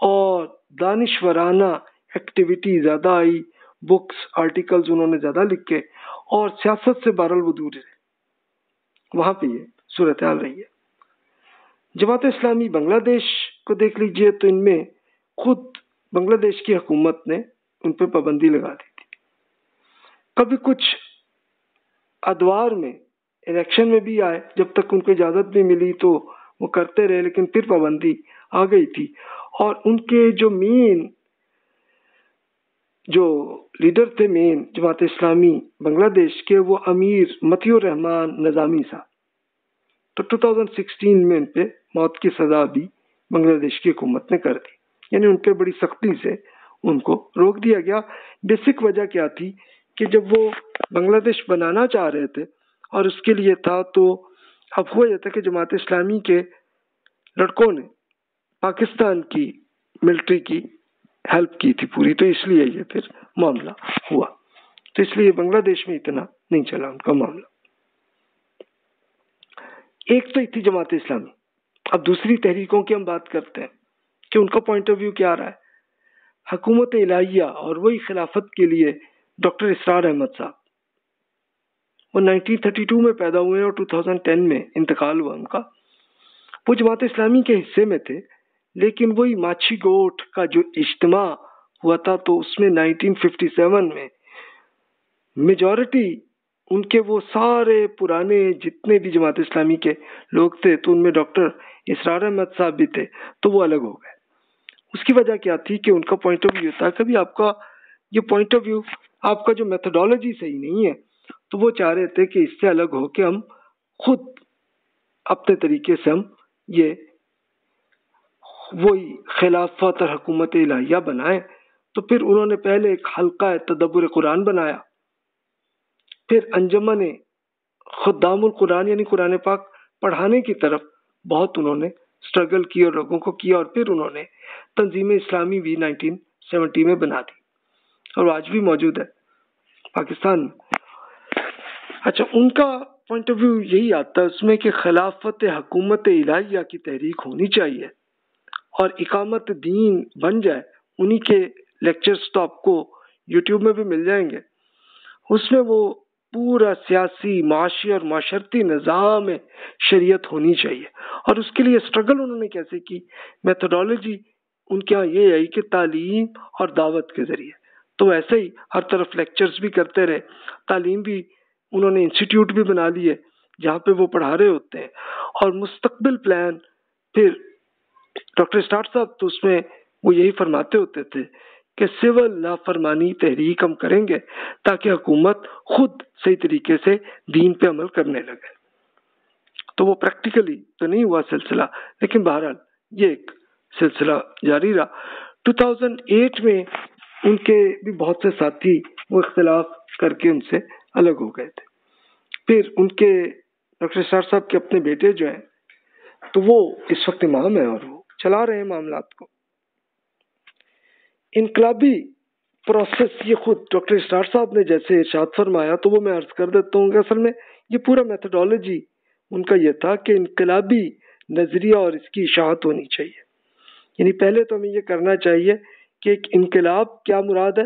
اور دانشورانہ ایکٹیویٹی زیادہ آئی۔ بکس آرٹیکلز انہوں نے زیادہ لکھے اور سیاست سے بہرحال وہ دور رہے وہاں پہ یہ صورتحال رہی ہے۔ جماعت اسلامی بنگلہ دیش کو دیکھ لیجیے تو ان میں خود بنگلہ دیش کی حکومت نے ان پہ پابندی لگا دی تھی۔ کبھی کچھ ادوار میں الیکشن میں بھی آئے، جب تک ان کو اجازت بھی ملی تو وہ کرتے رہے، لیکن پھر پابندی آ گئی تھی۔ اور ان کے جو مین جو لیڈر تھے مین جماعت اسلامی بنگلہ دیش کے، وہ امیر متی الرحمان نظامی صاحب۔ تو 2016 میں ان پہ موت کی سزا بھی بنگلہ دیش کی حکومت نے کر دی۔ یعنی ان پہ بڑی سختی سے ان کو روک دیا گیا۔ بیسک وجہ کیا تھی کہ جب وہ بنگلہ دیش بنانا چاہ رہے تھے اور اس کے لیے تھا، تو اب ہوا یہ تھا کہ جماعت اسلامی کے لڑکوں نے پاکستان کی ملٹری کی ہیلپ کی تھی پوری، تو اس لیے یہ پھر معاملہ ہوا۔ تو اس لیے بنگلہ دیش میں اتنا نہیں چلا ان کا معاملہ۔ ایک تو تھی جماعت اسلامی۔ اب دوسری تحریکوں کی ہم بات کرتے ہیں کہ ان کا پوائنٹ آف ویو کیا رہا ہے۔ حکومت الہیہ اور وہی خلافت کے لیے ڈاکٹر اسرار احمد صاحب۔ وہ 1932 میں پیدا ہوئے اور 2010 میں انتقال ہوا ان کا۔ وہ جماعت اسلامی کے حصے میں تھے۔ لیکن وہی ماچھی گوٹ کا جو اجتماع ہوا تھا تو اس میں 1957 میں میجورٹی ان کے وہ سارے پرانے جتنے بھی جماعت اسلامی کے لوگ تھے تو ان میں ڈاکٹر اسرار احمد صاحب بھی تھے تو وہ الگ ہو گئے۔ اس کی وجہ کیا تھی کہ ان کا پوائنٹ آف ویو تھا۔ کبھی آپ کا یہ پوائنٹ آف ویو آپ کا جو میتھڈالوجی صحیح نہیں ہے تو وہ چاہ رہے تھے کہ اس سے الگ ہو کے ہم خود اپنے طریقے سے ہم یہ وہی خلافت اور حکومت الہیہ بنائے، تو پھر انہوں نے پہلے ایک حلقہ تدبر قرآن بنایا۔ پھر انجمن خدام القرآن یعنی قرآن پاک پڑھانے کی طرف بہت انہوں نے اسٹرگل کی اور لوگوں کو کیا اور پھر انہوں نے تنظیم اسلامی بھی نائنٹین سیونٹی میں بنا دی۔ اور آج بھی موجود ہے۔ پاکستان میں۔ اچھا ان کا پوائنٹ آف ویو یہی آتا ہے، اس میں کہ خلافت حکومت الہیہ کی تحریک ہونی چاہیے۔ اور اقامت دین بن جائے، انہی کے لیکچرز تو آپ کو یوٹیوب میں بھی مل جائیں گے۔ اس میں وہ پورا سیاسی معاشی اور معاشرتی نظام شریعت ہونی چاہیے۔ اور اس کے لیے اسٹرگل انہوں نے کیسے کی؟ میتھڈالوجی ان کے یہاں یہ آئی کہ تعلیم اور دعوت کے ذریعے۔ تو ایسے ہی ہر طرف لیکچرز بھی کرتے رہے۔ تعلیم بھی انہوں نے انسٹیٹیوٹ بھی بنا لیے جہاں پہ وہ پڑھا رہے ہوتے ہیں۔ اور مستقبل پلان پھر ڈاکٹر اسٹارٹ صاحب، تو اس میں وہ یہی فرماتے ہوتے تھے کہ سول نافرمانی تحریک ہم کریں گے تاکہ حکومت خود صحیح طریقے سے دین پہ عمل کرنے لگے۔ تو وہ پریکٹیکلی تو نہیں ہوا سلسلہ، لیکن بہرحال یہ ایک سلسلہ جاری رہا۔ 2008 میں ان کے بھی بہت سے ساتھی وہ اختلاف کر کے ان سے الگ ہو گئے تھے۔ پھر ان کے ڈاکٹر اسرار صاحب کے اپنے بیٹے جو ہیں، تو وہ اس وقت امام ہیں اور وہ چلا رہے ہیں معاملات کو۔ انقلابی پروسیس یہ خود ڈاکٹر اسٹار صاحب نے جیسے ارشاد فرمایا تو وہ میں عرض کر دیتا ہوں کہ اصل میں یہ پورا میتھڈالوجی ان کا یہ تھا کہ انقلابی نظریہ اور اس کی اشاعت ہونی چاہیے۔ یعنی پہلے تو ہمیں یہ کرنا چاہیے کہ ایک انقلاب کیا مراد ہے؟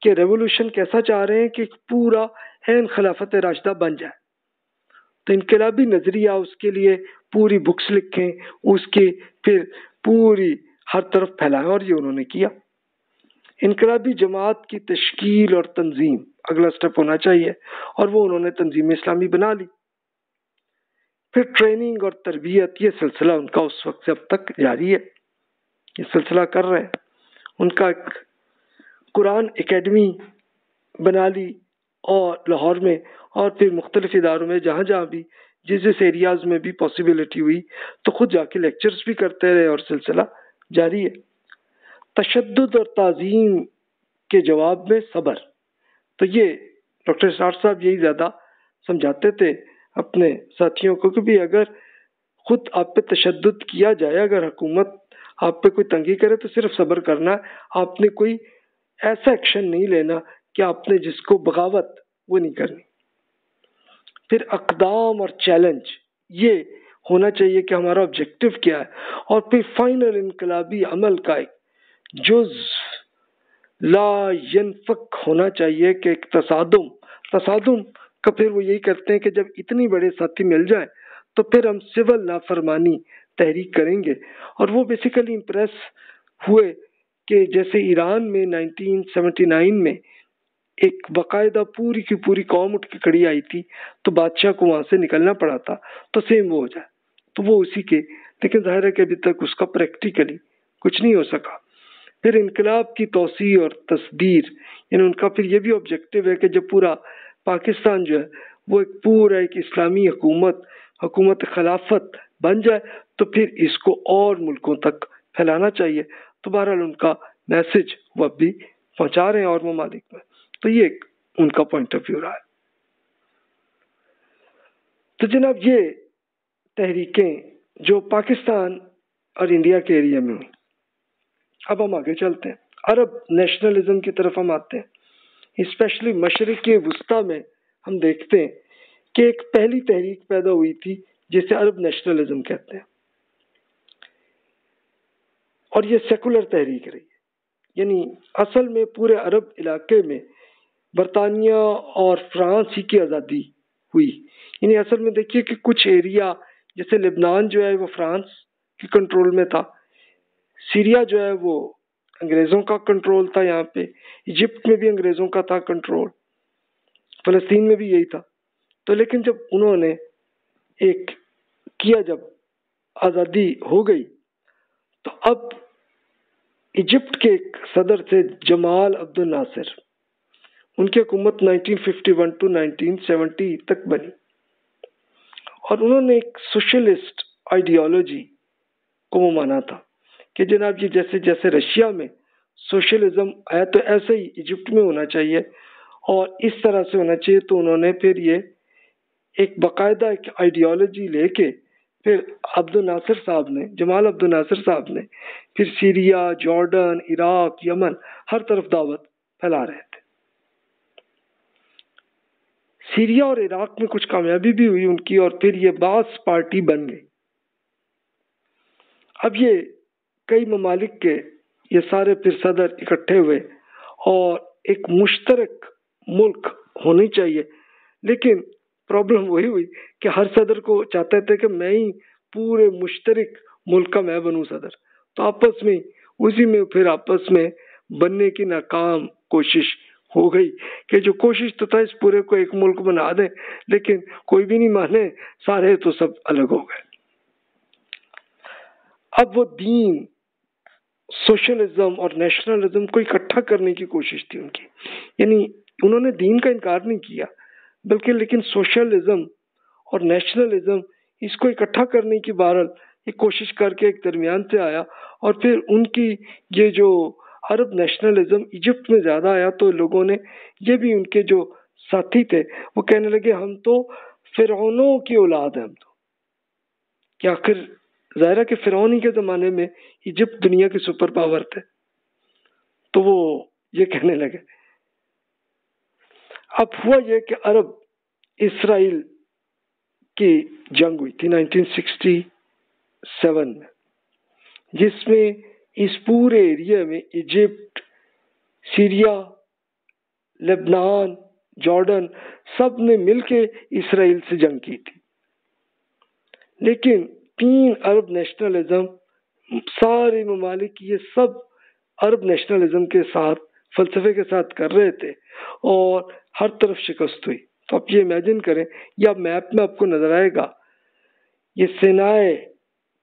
کہ ریولوشن کیسا چاہ رہے ہیں کہ پورا این خلافت راشدہ بن جائے۔ تو انقلابی نظریہ اس کے لیے پوری بکس لکھیں، اس کی پھر پوری ہر طرف پھیلائیں اور یہ انہوں نے کیا۔ انقلابی جماعت کی تشکیل اور تنظیم، اگلا سٹیپ ہونا چاہیے، اور وہ انہوں نے تنظیم اسلامی بنا لی۔ پھر ٹریننگ اور تربیت، یہ سلسلہ ان کا اس وقت سے اب تک جاری ہے۔ یہ سلسلہ کر رہے ہیں۔ ان کا ایک قرآن اکیڈمی بنا لی اور لاہور میں اور پھر مختلف اداروں میں، جہاں جہاں بھی جس جس ایریاز میں بھی پاسبلٹی ہوئی تو خود جا کے لیکچرز بھی کرتے رہے اور سلسلہ جاری ہے۔ تشدد اور تعظیم کے جواب میں صبر۔ تو یہ ڈاکٹر اسرار صاحب یہی زیادہ سمجھاتے تھے اپنے ساتھیوں کو کہ بھی اگر خود آپ پہ تشدد کیا جائے، اگر حکومت آپ پہ کوئی تنگی کرے تو صرف صبر کرنا ہے۔ آپ نے کوئی ایسا ایکشن نہیں لینا کہ آپ نے جس کو بغاوت وہ نہیں کرنی۔ پھر اقدام اور چیلنج یہ ہونا چاہیے کہ ہمارا آبجیکٹو کیا ہے۔ اور پھر فائنل انقلابی عمل کا ایک جز لا ینفق ہونا چاہیے کہ ایک تصادم تصادم کا پھر وہ یہی کرتے ہیں کہ جب اتنی بڑے ساتھی مل جائیں تو پھر ہم سول نافرمانی تحریک کریں گے۔ اور وہ بیسیکلی امپریس ہوئے کہ جیسے ایران میں نائنٹین سیونٹی نائن میں ایک باقاعدہ پوری کی پوری قوم اٹھ کے کھڑی آئی تھی تو بادشاہ کو وہاں سے نکلنا پڑا تھا تو سیم وہ ہو جائے۔ تو وہ اسی کے، لیکن ظاہر ہے کہ ابھی تک اس کا پریکٹیکلی کچھ نہیں ہو سکا۔ پھر انقلاب کی توسیع اور تصدیر یعنی ان کا پھر یہ بھی آبجیکٹو ہے کہ جب پورا پاکستان جو ہے، وہ ایک پورا ایک اسلامی حکومت حکومت خلافت بن جائے تو پھر اس کو اور ملکوں تک پھیلانا چاہیے۔ تو بہرحال ان کا میسج وہ اب بھی پہنچا رہے ہیں اور ممالک میں۔ تو یہ ان کا پوائنٹ آف ویو رہا ہے۔ تو جناب یہ تحریکیں جو پاکستان اور انڈیا کے ایریا میں ہوئی، اب ہم آگے چلتے ہیں۔ عرب نیشنلزم کی طرف ہم آتے ہیں۔ اسپیشلی مشرق وسطی میں ہم دیکھتے ہیں کہ ایک پہلی تحریک پیدا ہوئی تھی جسے عرب نیشنلزم کہتے ہیں۔ اور یہ سیکولر تحریک رہی ہے۔ یعنی اصل میں پورے عرب علاقے میں برطانیہ اور فرانس ہی کی آزادی ہوئی۔ یعنی اصل میں دیکھیے کہ کچھ ایریا جیسے لبنان جو ہے وہ فرانس کی کنٹرول میں تھا۔ سیریا جو ہے وہ انگریزوں کا کنٹرول تھا یہاں پہ۔ ایجپٹ میں بھی انگریزوں کا تھا کنٹرول فلسطین میں بھی یہی تھا۔ تو لیکن جب انہوں نے ایک کیا جب آزادی ہو گئی، تو اب ایجپٹ کے ایک صدر تھے جمال عبد الناصر ان کی حکومت 1951 ٹو 1970 تک بنی۔ اور انہوں نے ایک سوشلسٹ آئیڈیالوجی کو وہ مانا تھا کہ جناب یہ جیسے جیسے رشیا میں سوشلزم آیا تو ایسے ہی ایجپٹ میں ہونا چاہیے اور اس طرح سے ہونا چاہیے تو انہوں نے پھر یہ ایک باقاعدہ ایک آئیڈیالوجی لے کے پھر عبد الناصر صاحب نے، جمال عبد الناصر صاحب نے پھر سیریا، جارڈن، عراق، یمن ہر طرف دعوت پھیلا رہے تھے۔ سیریا اور عراق میں کچھ کامیابی بھی ہوئی، ان کی اور پھر یہ باس پارٹی بن گئی۔ اب یہ کئی ممالک کے یہ سارے پھر صدر اکٹھے ہوئے اور ایک مشترک ملک ہونی چاہیے۔ لیکن پرابلم وہی ہوئی کہ ہر صدر کو چاہتے تھے کہ میں ہی پورے مشترک ملک کا میں بنوں صدر۔ تو آپس میں، اسی میں پھر آپس میں بننے کی ناکام کوشش ہو گئی کہ جو کوشش تو تھا اس پورے کو ایک ملک بنا دیں لیکن کوئی بھی نہیں مانے، سارے تو سب الگ ہو گئے۔ اب وہ دین، سوشلزم اور نیشنلزم کو اکٹھا کرنے کی کوشش تھی ان کی۔ یعنی انہوں نے دین کا انکار نہیں کیا، بلکہ لیکن سوشلزم اور نیشنلزم اس کو اکٹھا کرنے کی بہرحال ایک کوشش کر کے ایک درمیان سے آیا اور پھر ان کی یہ جو عرب نیشنلزم ایجپٹ میں زیادہ آیا تو لوگوں نے یہ بھی ان کے جو ساتھی تھے، وہ کہنے لگے، ہم تو فرعونوں کی اولاد ہیں ہم تو۔ کہ آخر ظاہرہ کہ فرعونی کے زمانے میں ایجپٹ دنیا کے سپر پاور تھے۔ تو وہ یہ کہنے لگے۔ اب ہوا یہ کہ عرب، اسرائیل کی جنگ ہوئی تھی نائنٹین سکسٹی سیون میں، جس میں اس پورے ایریا میں ایجپٹ سیریا لبنان جارڈن سب نے مل کے اسرائیل سے جنگ کی تھی۔ لیکن تین ارب نیشنلزم سارے ممالک یہ سب عرب نیشنلزم کے ساتھ، فلسفے کے ساتھ کر رہے تھے اور ہر طرف شکست ہوئی۔ تو آپ یہ امیجن کریں یا میپ میں آپ کو نظر آئے گا، یہ سینائے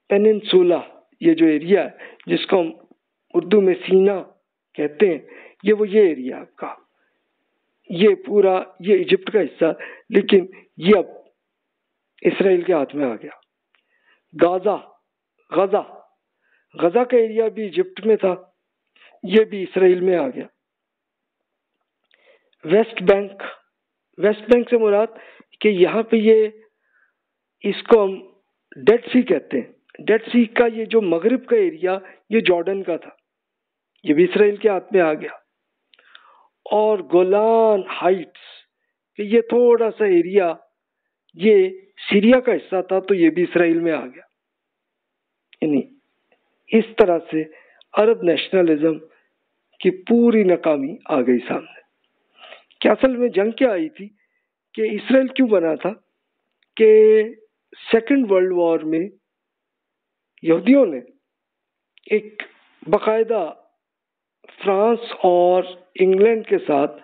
پیننسولا یہ جو ایریا ہے جس کو ہم اردو میں سینا کہتے ہیں، یہ وہ یہ ایریا آپ کا۔ یہ پورا، یہ ایجپٹ کا حصہ لیکن یہ اب اسرائیل کے ہاتھ میں آ گیا۔ غازہ غزہ۔ غزہ کا ایریا بھی ایجپٹ میں تھا، یہ بھی اسرائیل میں آ گیا۔ ویسٹ بینک ویسٹ بینک سے مراد کہ یہاں پہ یہ اس کو ہم ڈیڈ سی کہتے ہیں۔ ڈیڈ سی کا یہ جو مغرب کا ایریا یہ جارڈن کا تھا، یہ بھی اسرائیل کے ہاتھ میں آ گیا۔ اور گولان ہائٹس کہ یہ تھوڑا سا ایریا یہ سیریا کا حصہ تھا تو یہ بھی اسرائیل میں آ گیا۔ یعنی اس طرح سے عرب نیشنلزم کی پوری ناکامی آ گئی سامنے۔ کہ اصل میں جنگ کیا آئی تھی؟ کہ اسرائیل کیوں بنا تھا؟ کہ سیکنڈ ورلڈ وار میں یہودیوں نے ایک باقاعدہ فرانس اور انگلینڈ کے ساتھ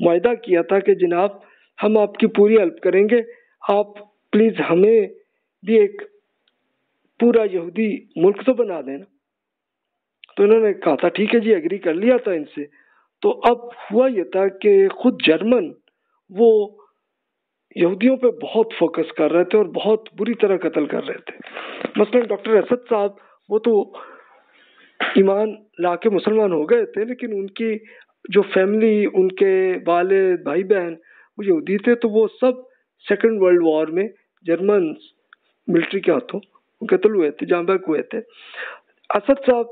معاہدہ کیا تھا کہ جناب ہم آپ کی پوری ہیلپ کریں گے، آپ پلیز ہمیں بھی ایک پورا یہودی ملک تو بنا دینا تو انہوں نے کہا تھا، ٹھیک ہے جی اگری کر لیا تھا ان سے۔ تو اب ہوا یہ تھا کہ خود جرمن وہ یہودیوں پہ بہت فوکس کر رہے تھے اور بہت بری طرح قتل کر رہے تھے۔ مثلا ڈاکٹر اسد صاحب، وہ تو ایمان لا کے مسلمان ہو گئے تھے، لیکن ان کی جو فیملی ان کے والد، بھائی بہن، وہ یہودی تھے، تو وہ سب سیکنڈ ورلڈ وار میں جرمن ملٹری کے ہاتھوں قتل ہوئے تھے جام بک ہوئے تھے۔ اسد صاحب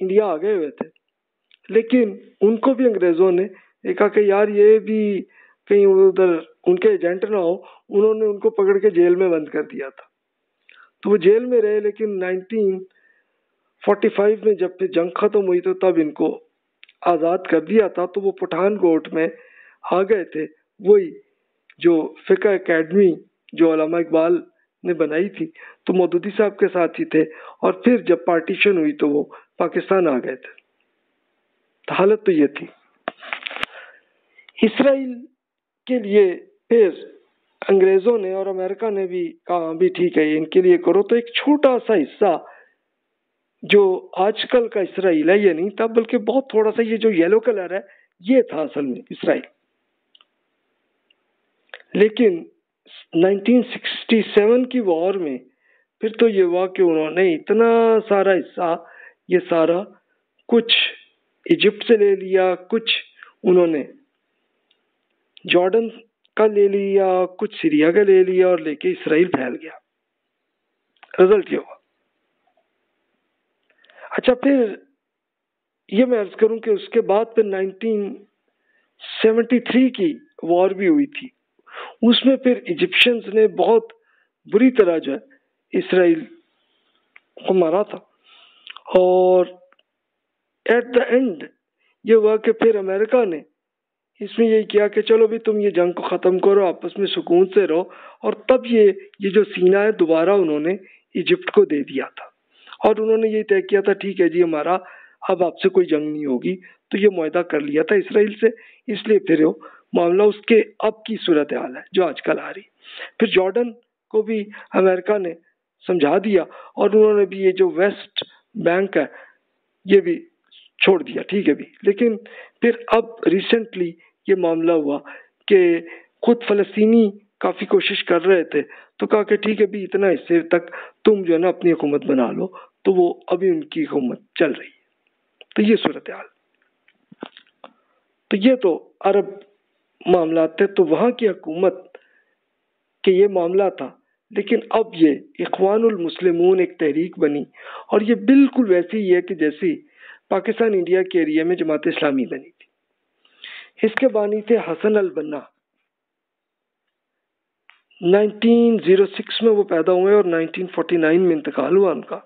انڈیا آ گئے ہوئے تھے، لیکن ان کو بھی انگریزوں نے کہا کہ یار یہ بھی کہیں ادھر ان کے ایجنٹ نہ ہو، انہوں نے ان کو پکڑ کے جیل میں بند کر دیا تھا۔ تو وہ جیل میں رہے، لیکن نائنٹین فورٹی فائیو میں جب جنگ ختم ہوئی تو تب ان کو آزاد کر دیا تھا۔ تو وہ پٹھان کوٹ میں آ گئے تھے۔ وہی جو فقہ اکیڈمی جو علامہ اقبال نے بنائی تھی، تو مودودی صاحب کے ساتھ ہی تھے۔ اور پھر جب پارٹیشن ہوئی تو وہ پاکستان آ گئے تھے۔ حالت تو یہ تھی۔ اسرائیل کے لیے پھر انگریزوں نے اور امریکہ نے بھی کہا، بھی ٹھیک ہے، ان کے لیے کرو۔ تو ایک چھوٹا سا حصہ جو آج کل کا اسرائیل ہے، یہ نہیں تھا، بلکہ بہت تھوڑا سا یہ جو یلو کلر ہے، یہ تھا اصل میں اسرائیل۔ لیکن نائنٹین سکسٹی سیون کی وار میں پھر تو یہ ہوا کہ انہوں نے اتنا سارا حصہ، یہ سارا کچھ ایجپٹ سے لے لیا، کچھ انہوں نے جارڈن کا لے لیا، کچھ سیریا کا لے لیا اور لے کے اسرائیل پھیل گیا۔ رزلٹ یہ ہوا۔ اچھا پھر یہ میں عرض کروں کہ اس کے بعد پھر نائنٹین سیونٹی تھری کی وار بھی ہوئی تھی۔ اس میں پھر ایجپشنز نے بہت بری طرح جو ہے اسرائیل کو مارا تھا۔ اور ایٹ دا اینڈ یہ ہوا کہ پھر امریکہ نے اس میں یہی کیا کہ چلو بھی تم یہ جنگ کو ختم کرو، آپس میں سکون سے رہو۔ اور تب یہ یہ جو سینا ہے، دوبارہ انہوں نے ایجپٹ کو دے دیا تھا۔ اور انہوں نے یہ طے کیا تھا، ٹھیک ہے جی ہمارا اب آپ سے کوئی جنگ نہیں ہوگی۔ تو یہ معاہدہ کر لیا تھا اسرائیل سے۔ اس لیے پھر وہ معاملہ اس کے اب کی صورت حال ہے، جو آج کل آ رہی۔ پھر جارڈن کو بھی امریکہ نے سمجھا دیا اور انہوں نے بھی یہ جو ویسٹ بینک ہے، یہ بھی چھوڑ دیا۔ ٹھیک ہے بھی۔ لیکن پھر اب ریسنٹلی یہ معاملہ ہوا کہ خود فلسطینی کافی کوشش کر رہے تھے تو کہا کہ ٹھیک ہے بھی اتنا تک تم جو ہے نا اپنی حکومت بنا لو تو وہ ابھی ان کی حکومت چل رہی ہے۔ تو یہ صورتحال۔ تو یہ تو عرب معاملات تھے تو وہاں کی حکومت کے یہ معاملہ تھا، لیکن اب یہ اخوان المسلمون ایک تحریک بنی اور یہ بالکل ویسی ہی ہے کہ جیسی پاکستان انڈیا کے ایریا میں جماعت اسلامی بنی۔ اس کے بانی تھے Hassan al Banna. Nineteen zero six میں وہ پیدا ہوئے اور نائنٹین فورٹی نائن میں انتقال ہوا ان کا۔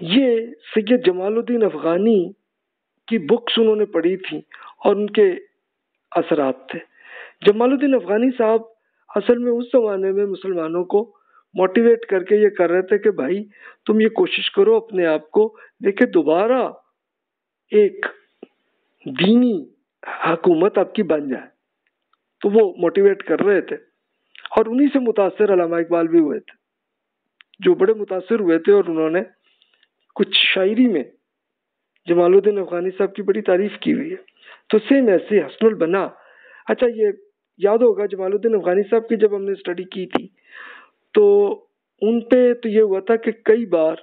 یہ سید جمال الدین افغانی کی بکس انہوں نے پڑھی تھی اور ان کے اثرات تھے۔ جمال الدین افغانی صاحب اصل میں اس زمانے میں مسلمانوں کو موٹیویٹ کر کے یہ کر رہے تھے کہ بھائی تم یہ کوشش کرو اپنے آپ کو دیکھے دوبارہ ایک دینی حکومت آپ کی بن جائے۔ تو وہ موٹیویٹ کر رہے تھے۔ اور انہی سے متاثر علامہ اقبال بھی ہوئے تھے۔ جو بڑے متاثر ہوئے تھے اور انہوں نے کچھ شاعری میں جمال الدین افغانی صاحب کی بڑی تعریف کی ہوئی ہے۔ تو سیم ایسے حسن البنا۔ اچھا یہ یاد ہوگا جمال الدین افغانی صاحب کی جب ہم نے اسٹڈی کی تھی۔ تو ان پہ تو یہ ہوا تھا کہ کئی بار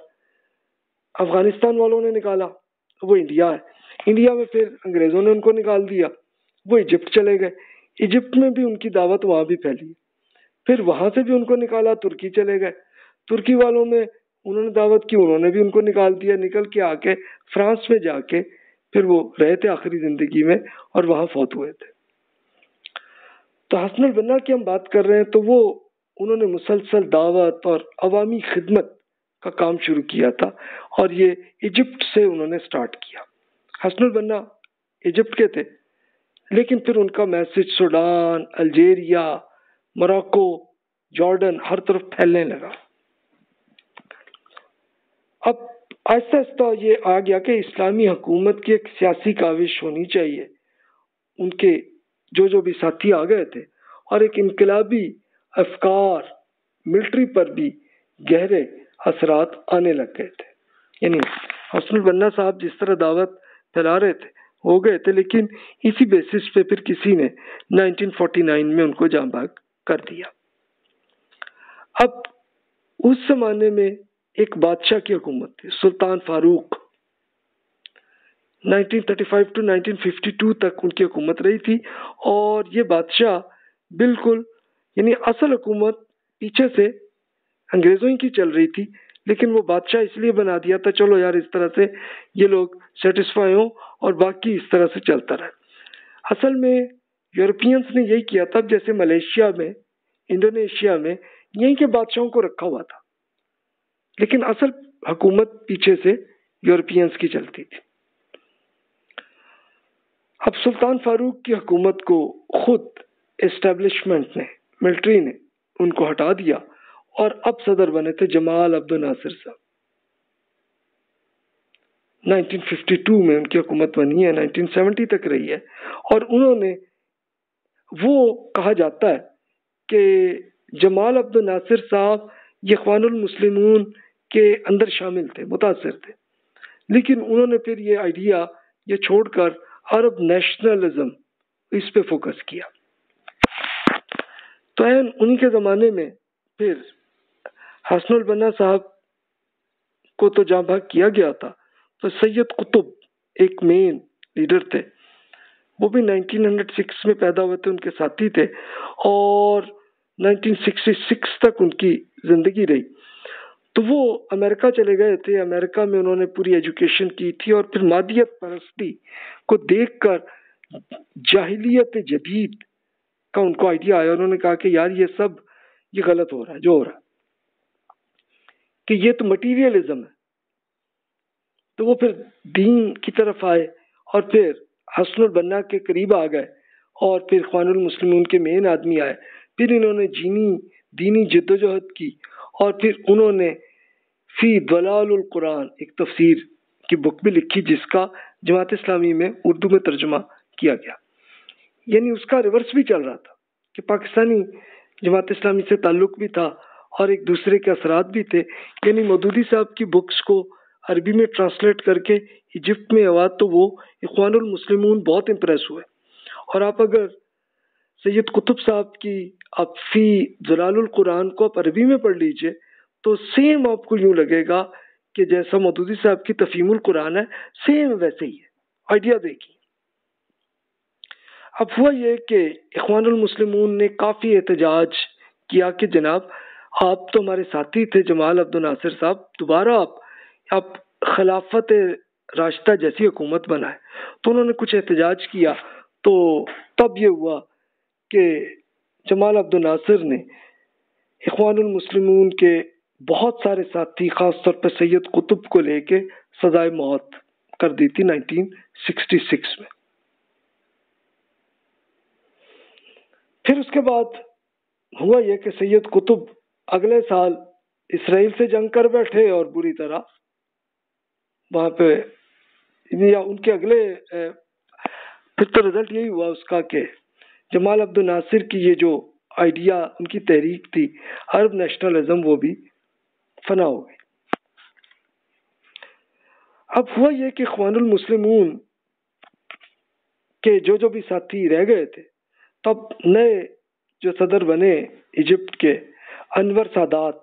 افغانستان والوں نے نکالا۔ وہ انڈیا ہے۔ انڈیا میں پھر انگریزوں نے ان کو نکال دیا۔ وہ ایجپٹ چلے گئے۔ ایجپٹ میں بھی ان کی دعوت وہاں بھی پھیلی۔ پھر وہاں سے بھی ان کو نکالا، ترکی چلے گئے۔ ترکی والوں میں انہوں نے دعوت کی، انہوں نے بھی ان کو نکال دیا۔ نکل کے آ کے فرانس میں جا کے پھر وہ رہے تھے آخری زندگی میں اور وہاں فوت ہوئے تھے۔ تو حسن البنا کی ہم بات کر رہے ہیں تو وہ انہوں نے مسلسل دعوت اور عوامی خدمت کا کام شروع کیا تھا اور یہ ایجپٹ سے انہوں نے سٹارٹ کیا۔ حسن البنا ایجپٹ کے تھے۔ لیکن پھر ان کا message Sudan, Algeria Morocco Jordan ہر طرف پھیلنے لگا۔ اب آہستہ آہستہ یہ آ گیا کہ اسلامی حکومت کی ایک سیاسی کاوش ہونی چاہیے۔ ان کے جو جو بھی ساتھی آ گئے تھے اور ایک انقلابی افکار، ملٹری پر بھی گہرے اثرات آنے لگ گئے تھے۔ یعنی حسن البنا صاحب جس طرح دعوت پھیلا رہے تھے۔ ہو گئے تھے لیکن اسی بیسس پہ پھر کسی نے نائنٹین فورٹی نائن میں ان کو جام باغ کر دیا۔ اب اس زمانے میں ایک بادشاہ کی حکومت تھی، سلطان فاروق۔ 1935 ٹو 1952 تک ان کی حکومت رہی تھی اور یہ بادشاہ بالکل یعنی اصل حکومت پیچھے سے انگریزوں ہی کی چل رہی تھی۔ لیکن وہ بادشاہ اس لیے بنا دیا تھا، چلو یار، اس طرح سے یہ لوگ سیٹسفائی ہوں اور باقی اس طرح سے چلتا رہے۔ اصل میں یورپینس نے یہی کیا تھا جیسے ملیشیا میں، انڈونیشیا میں، یہیں کے بادشاہوں کو رکھا ہوا تھا۔ لیکن اصل حکومت پیچھے سے یورپینس کی چلتی تھی۔ اب سلطان فاروق کی حکومت کو خود اسٹیبلشمنٹ نے ملٹری نے، ان کو ہٹا دیا۔ اور اب صدر بنے تھے جمال عبد الناصر صاحب۔ 1952 میں ان کی حکومت بنی ہے 1970 تک رہی ہے۔ اور انہوں نے وہ کہا جاتا ہے کہ جمال عبد الناصر صاحب یہ اخوان المسلمون کے اندر شامل تھے، متاثر تھے۔ لیکن انہوں نے پھر یہ آئیڈیا یہ چھوڑ کر عرب نیشنلزم اس پہ فوکس کیا۔ تو این انہی کے زمانے میں پھر حسن البنا صاحب کو تو جہاں بھاگ کیا گیا تھا، تو سید قطب ایک مین لیڈر تھے۔ وہ بھی نائنٹین ہنڈریڈ سکس میں پیدا ہوئے تھے، ان کے ساتھی تھے۔ اور نائنٹین سکسٹی سکس تک ان کی زندگی رہی۔ تو وہ امریکہ چلے گئے تھے۔ امریکہ میں انہوں نے پوری ایجوکیشن کی تھی اور پھر مادیت پرستی کو دیکھ کر جاہلیت جدید کا ان کو آئیڈیا آیا۔ انہوں نے کہا کہ یار یہ سب یہ غلط ہو رہا ہے، جو ہو رہا ہے۔ کہ یہ تو مٹیریلزم ہے۔ تو وہ پھر دین کی طرف آئے اور پھر حسن البنا کے قریب آ گئے اور پھر خوان المسلمون کے مین آدمی آئے۔ پھر انہوں نے جینی، دینی جد و جہد کی اور پھر انہوں نے فی دلال القرآن، ایک تفسیر کی بک بھی لکھی جس کا جماعت اسلامی میں اردو میں ترجمہ کیا گیا۔ یعنی اس کا ریورس بھی چل رہا تھا کہ پاکستانی جماعت اسلامی سے تعلق بھی تھا۔ اور ایک دوسرے کے اثرات بھی تھے۔ یعنی مودودی صاحب کی بکس کو عربی میں ٹرانسلیٹ کر کے ایجپٹ میں آواز تو وہ اخوان المسلمون بہت امپریس ہوئے۔ اور آپ اگر سید قطب صاحب کی آپ فی جلال القرآن کو آپ عربی میں پڑھ لیجیے تو سیم آپ کو یوں لگے گا کہ جیسا مودودی صاحب کی تفہیم القرآن ہے سیم ویسے ہی ہے۔ آئیڈیا دیکھیے۔ اب ہوا یہ کہ اخوان المسلمون نے کافی احتجاج کیا کہ جناب آپ تو ہمارے ساتھی تھے جمال عبد الناصر صاحب۔ دوبارہ آپ آپ خلافت راشدہ جیسی حکومت بنائے۔ تو انہوں نے کچھ احتجاج کیا۔ تو تب یہ ہوا کہ جمال عبد الناصر نے اخوان المسلمون کے بہت سارے ساتھی، خاص طور پہ سید قطب کو لے کے سزائے موت کر دی تھی نائنٹین سکسٹی سکس میں۔ پھر اس کے بعد ہوا یہ کہ سید قطب اگلے سال اسرائیل سے جنگ کر بیٹھے اور بری طرح وہاں پہ یعنی یا ان کے اگلے پھر تو رزلٹ یہی ہوا اس کا کہ جمال عبد الناصر کی یہ جو آئیڈیا ان کی تحریک تھی، عرب نیشنلزم وہ بھی فنا ہو گئی۔ اب ہوا یہ کہ خوان المسلمون کے جو جو بھی ساتھی رہ گئے تھے، تب نئے جو صدر بنے ایجپٹ کے انور سادات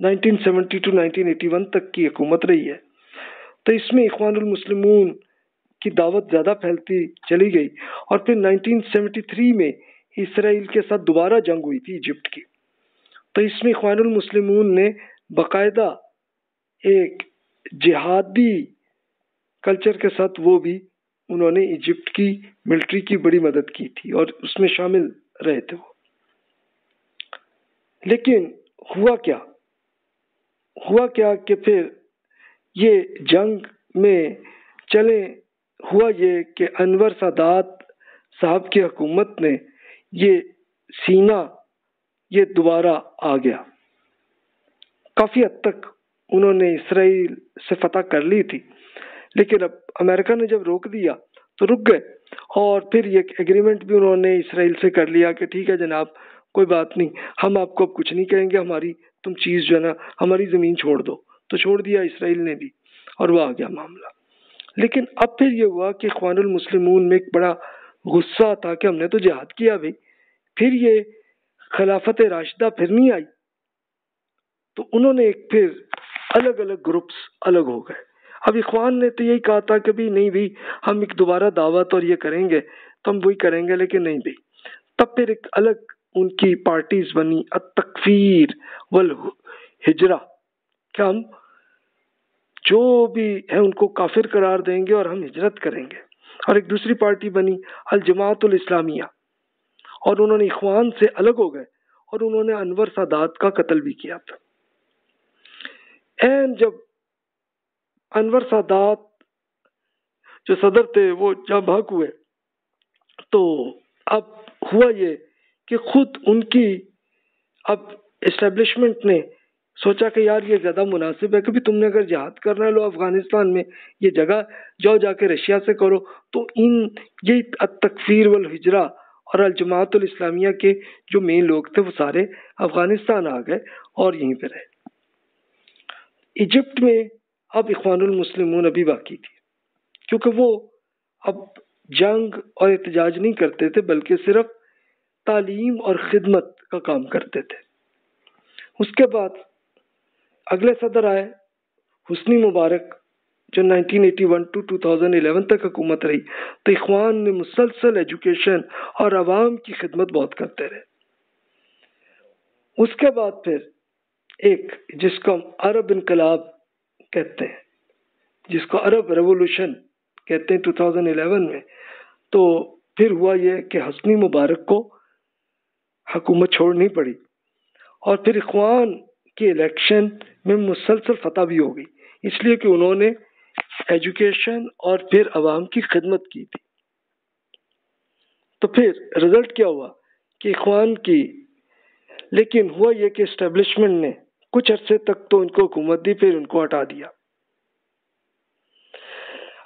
1970 ٹو 1981 تک کی حکومت رہی ہے۔ تو اس میں اخوان المسلمون کی دعوت زیادہ پھیلتی چلی گئی اور پھر 1973 میں اسرائیل کے ساتھ دوبارہ جنگ ہوئی تھی ایجپٹ کی۔ تو اس میں اخوان المسلمون نے باقاعدہ ایک جہادی کلچر کے ساتھ وہ بھی انہوں نے ایجپٹ کی ملٹری کی بڑی مدد کی تھی اور اس میں شامل رہے تھے وہ۔ لیکن ہوا کیا؟ ہوا کیا کہ پھر یہ جنگ میں چلے، ہوا یہ کہ انور سادات صاحب کی حکومت نے یہ سینا، یہ دوبارہ آ گیا۔ کافی حد تک انہوں نے اسرائیل سے فتح کر لی تھی، لیکن اب امریکہ نے جب روک دیا تو رک گئے اور پھر یہ ایگریمنٹ بھی انہوں نے اسرائیل سے کر لیا کہ ٹھیک ہے جناب کوئی بات نہیں، ہم آپ کو اب کچھ نہیں کہیں گے، ہماری تم چیز جو ہے نا، ہماری زمین چھوڑ دو۔ تو چھوڑ دیا اسرائیل نے بھی، اور وہ آ گیا معاملہ۔ لیکن اب پھر یہ ہوا کہ خوان المسلمون میں ایک بڑا غصہ تھا کہ ہم نے تو جہاد کیا بھائی۔ پھر یہ خلافت راشدہ پھر نہیں آئی۔ تو انہوں نے ایک پھر الگ الگ گروپس الگ ہو گئے۔ اب اخوان نے تو یہی کہا تھا کہ بھی نہیں بھی، ہم ایک دوبارہ دعوت اور یہ کریں گے، تو ہم وہی کریں گے، لیکن نہیں بھی۔ تب پھر ایک الگ ان کی پارٹیز بنی، التکفیر والہجرہ۔ کہ ہم جو بھی ہے ان کو کافر قرار دیں گے اور ہم ہجرت کریں گے؟ اور ایک دوسری پارٹی بنی، الجماعت الاسلامیہ۔ اور انہوں نے اخوان سے الگ ہو گئے اور انہوں نے انور سادات کا قتل بھی کیا تھا۔ این جب انور سادات جو صدر تھے، وہ جب حق ہوئے، تو اب ہوا یہ کہ خود ان کی اب اسٹیبلشمنٹ نے سوچا کہ یار یہ زیادہ مناسب ہے کہ تم نے اگر جہاد کرنا لو افغانستان میں یہ جگہ جاؤ، جا کے رشیا سے کرو۔ تو ان یہ تکفیر والحجرا اور الجماعت الاسلامیہ کے جو مین لوگ تھے، وہ سارے افغانستان آ گئے اور یہیں پہ رہے۔ ایجپٹ میں اب اخوان المسلمون ابھی باقی تھی۔ کیونکہ وہ اب جنگ اور احتجاج نہیں کرتے تھے، بلکہ صرف تعلیم اور خدمت کا کام کرتے تھے۔ اس کے بعد اگلے صدر آئے، حسنی مبارک، جو 1981 ٹو 2011 تک حکومت رہی۔ تو اخوان نے مسلسل ایجوکیشن اور عوام کی خدمت بہت کرتے رہے۔ اس کے بعد پھر ایک جس کو ہم عرب انقلاب کہتے ہیں، جس کو عرب ریولوشن کہتے ہیں 2011 میں۔ تو پھر ہوا یہ کہ حسنی مبارک کو حکومت چھوڑنی پڑی۔ اور پھر اخوان کے الیکشن میں مسلسل فتح بھی ہو گئی۔ اس لیے کہ انہوں نے ایجوکیشن اور پھر عوام کی خدمت کی تھی۔ تو پھر رزلٹ کیا ہوا کہ اخوان کی، لیکن ہوا یہ کہ اسٹیبلشمنٹ نے کچھ عرصے تک تو ان کو حکومت دی، پھر ان کو ہٹا دیا۔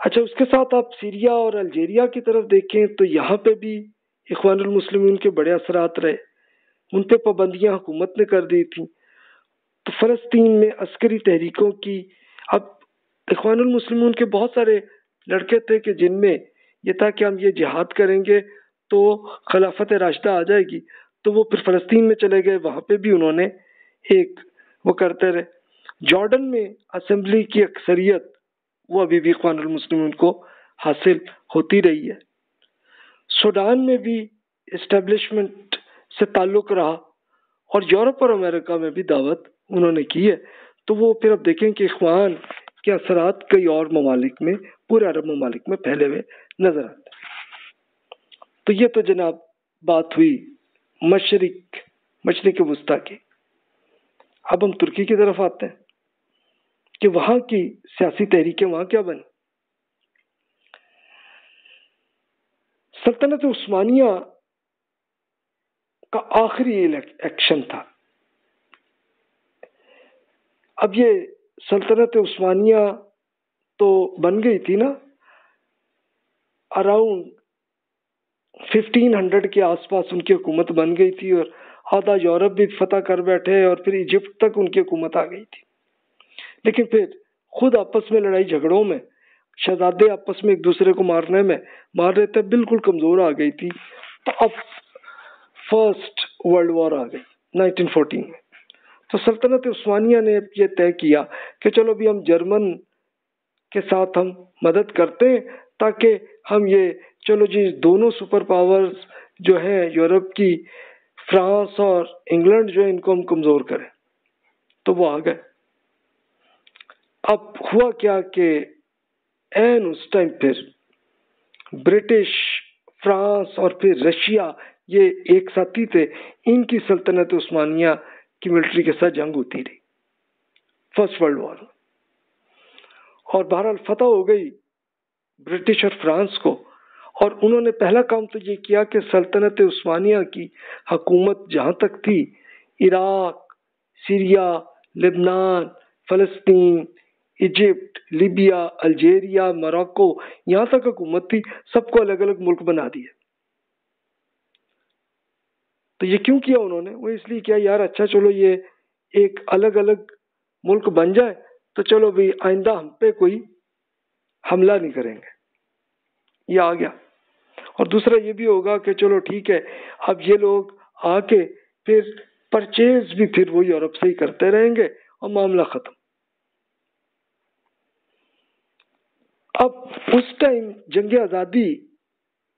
اچھا اس کے ساتھ آپ سیریا اور الجیریا کی طرف دیکھیں تو یہاں پہ بھی اخوان المسلمین کے بڑے اثرات رہے۔ ان پہ پابندیاں حکومت نے کر دی تھیں۔ تو فلسطین میں عسکری تحریکوں کی اب اخوان المسلمون کے بہت سارے لڑکے تھے کہ جن میں یہ تھا کہ ہم یہ جہاد کریں گے تو خلافت راشدہ آ جائے گی۔ تو وہ پھر فلسطین میں چلے گئے، وہاں پہ بھی انہوں نے ایک وہ کرتے رہے۔ جارڈن میں اسمبلی کی اکثریت وہ ابھی بھی اخوان المسلمین کو حاصل ہوتی رہی ہے۔ سوڈان میں بھی اسٹیبلشمنٹ سے تعلق رہا اور یورپ اور امریکہ میں بھی دعوت انہوں نے کی ہے۔ تو وہ پھر اب دیکھیں کہ اخوان کے اثرات کئی اور ممالک میں، پورے عرب ممالک میں پھیلے ہوئے نظر آتے تو یہ تو جناب بات ہوئی مشرق مشرق وسطی کی۔ اب ہم ترکی کی طرف آتے ہیں کہ وہاں کی سیاسی تحریکیں وہاں کیا بنی سلطنت عثمانیہ کا آخری ایکشن تھا اب یہ سلطنت عثمانیہ تو بن گئی تھی نا اراؤنڈ ففٹین ہنڈریڈ کے آس پاس ان کی حکومت بن گئی تھی اور آدھا یورپ بھی فتح کر بیٹھے اور پھر ایجپٹ تک ان کی حکومت آ گئی تھی لیکن پھر خود آپس میں لڑائی جھگڑوں میں شہزادے آپس میں ایک دوسرے کو مارنے میں مار رہے تھے بالکل کمزور آ گئی تھی تو اب فرسٹ ورلڈ وار آ گئی نائنٹین فورٹین میں۔ تو سلطنت عثمانیہ نے یہ طے کیا کہ چلو بھی ہم جرمن کے ساتھ ہم مدد کرتے ہیں تاکہ ہم یہ، چلو جی دونوں سپر پاورز جو ہیں یورپ کی، فرانس اور انگلینڈ جو ہے ان کو ہم کمزور کریں۔ تو وہ آ گئے۔ اب ہوا کیا کہ این اس ٹائم پھر برٹش، فرانس اور پھر رشیا یہ ایک ساتھی تھے۔ ان کی سلطنت عثمانیہ کی ملٹری کے ساتھ جنگ ہوتی رہی۔ فرسٹ ورلڈ وار اور بہرحال فتح ہو گئی برٹش اور فرانس کو۔ اور انہوں نے پہلا کام تو یہ کیا کہ سلطنت عثمانیہ کی حکومت جہاں تک تھی، عراق، سیریا، لبنان، فلسطین، ایجپٹ، لیبیا، الجیریا موراکو یہاں تک حکومت تھی، سب کو الگ الگ ملک بنا دیا۔ تو یہ کیوں کیا انہوں نے؟ وہ اس لیے کیا یار اچھا چلو یہ ایک الگ الگ ملک بن جائے تو چلو بھی آئندہ ہم پہ کوئی حملہ نہیں کریں گے۔ یہ آ گیا۔ اور دوسرا یہ بھی ہوگا کہ چلو ٹھیک ہے، اب یہ لوگ آ کے پھر پرچیز بھی پھر وہ یورپ سے ہی کرتے رہیں گے اور معاملہ ختم۔ اب اس ٹائم جنگ آزادی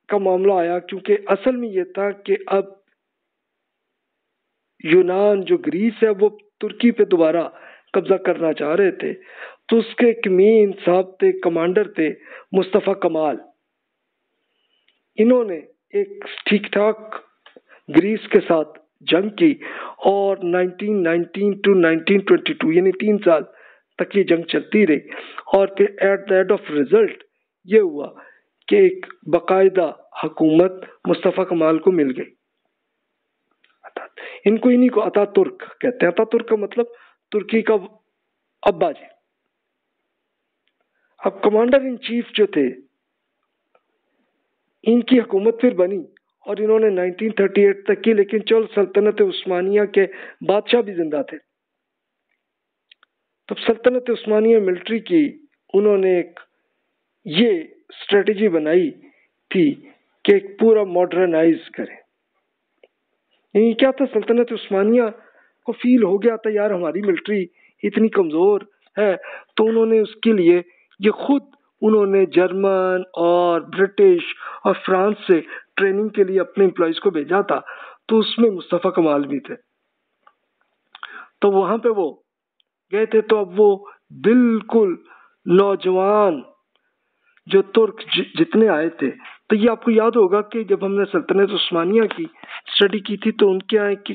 کا معاملہ آیا کیونکہ اصل میں یہ تھا کہ اب یونان جو گریس ہے وہ ترکی پہ دوبارہ قبضہ کرنا چاہ رہے تھے، تو اس کے ایک مین صاحب تھے کمانڈر تھے مصطفیٰ کمال۔ انہوں نے ایک ٹھیک ٹھاک گریس کے ساتھ جنگ کی اور nineteen nineteen to nineteen twenty two یعنی تین سال تک یہ جنگ چلتی رہی۔ اور پھر at the end of result یہ ہوا کہ ایک باقاعدہ حکومت مصطفیٰ کمال کو مل گئی۔ ان کو انہیں کو اتا ترک کہتے ہیں۔ اتا ترک کا مطلب ترکی کا ابا جی۔ اب کمانڈر ان چیف جو تھے، ان کی حکومت پھر بنی اور انہوں نے نائنٹین تھرٹی ایٹ تک کی، لیکن چل سلطنت عثمانیہ کے بادشاہ بھی زندہ تھے۔ تب سلطنت عثمانیہ ملٹری کی انہوں نے ایک یہ اسٹریٹجی بنائی تھی کہ ایک پورا ماڈرنائز کریں۔ یعنی کیا تھا؟ سلطنت عثمانیہ کو فیل ہو گیا تھا یار ہماری ملٹری اتنی کمزور ہے، تو انہوں نے اس کے لیے یہ خود انہوں نے جرمن اور برٹش اور فرانس سے ٹریننگ کے لیے اپنے امپلائیز کو بھیجا تھا، تو اس میں مصطفیٰ کمال بھی تھے۔ تو وہاں پہ وہ گئے تھے، تو اب وہ بالکل نوجوان جو ترک جتنے آئے تھے تو یہ آپ کو یاد ہوگا کہ جب ہم نے سلطنت عثمانیہ کی اسٹڈی کی تھی تو ان کے یہاں ایک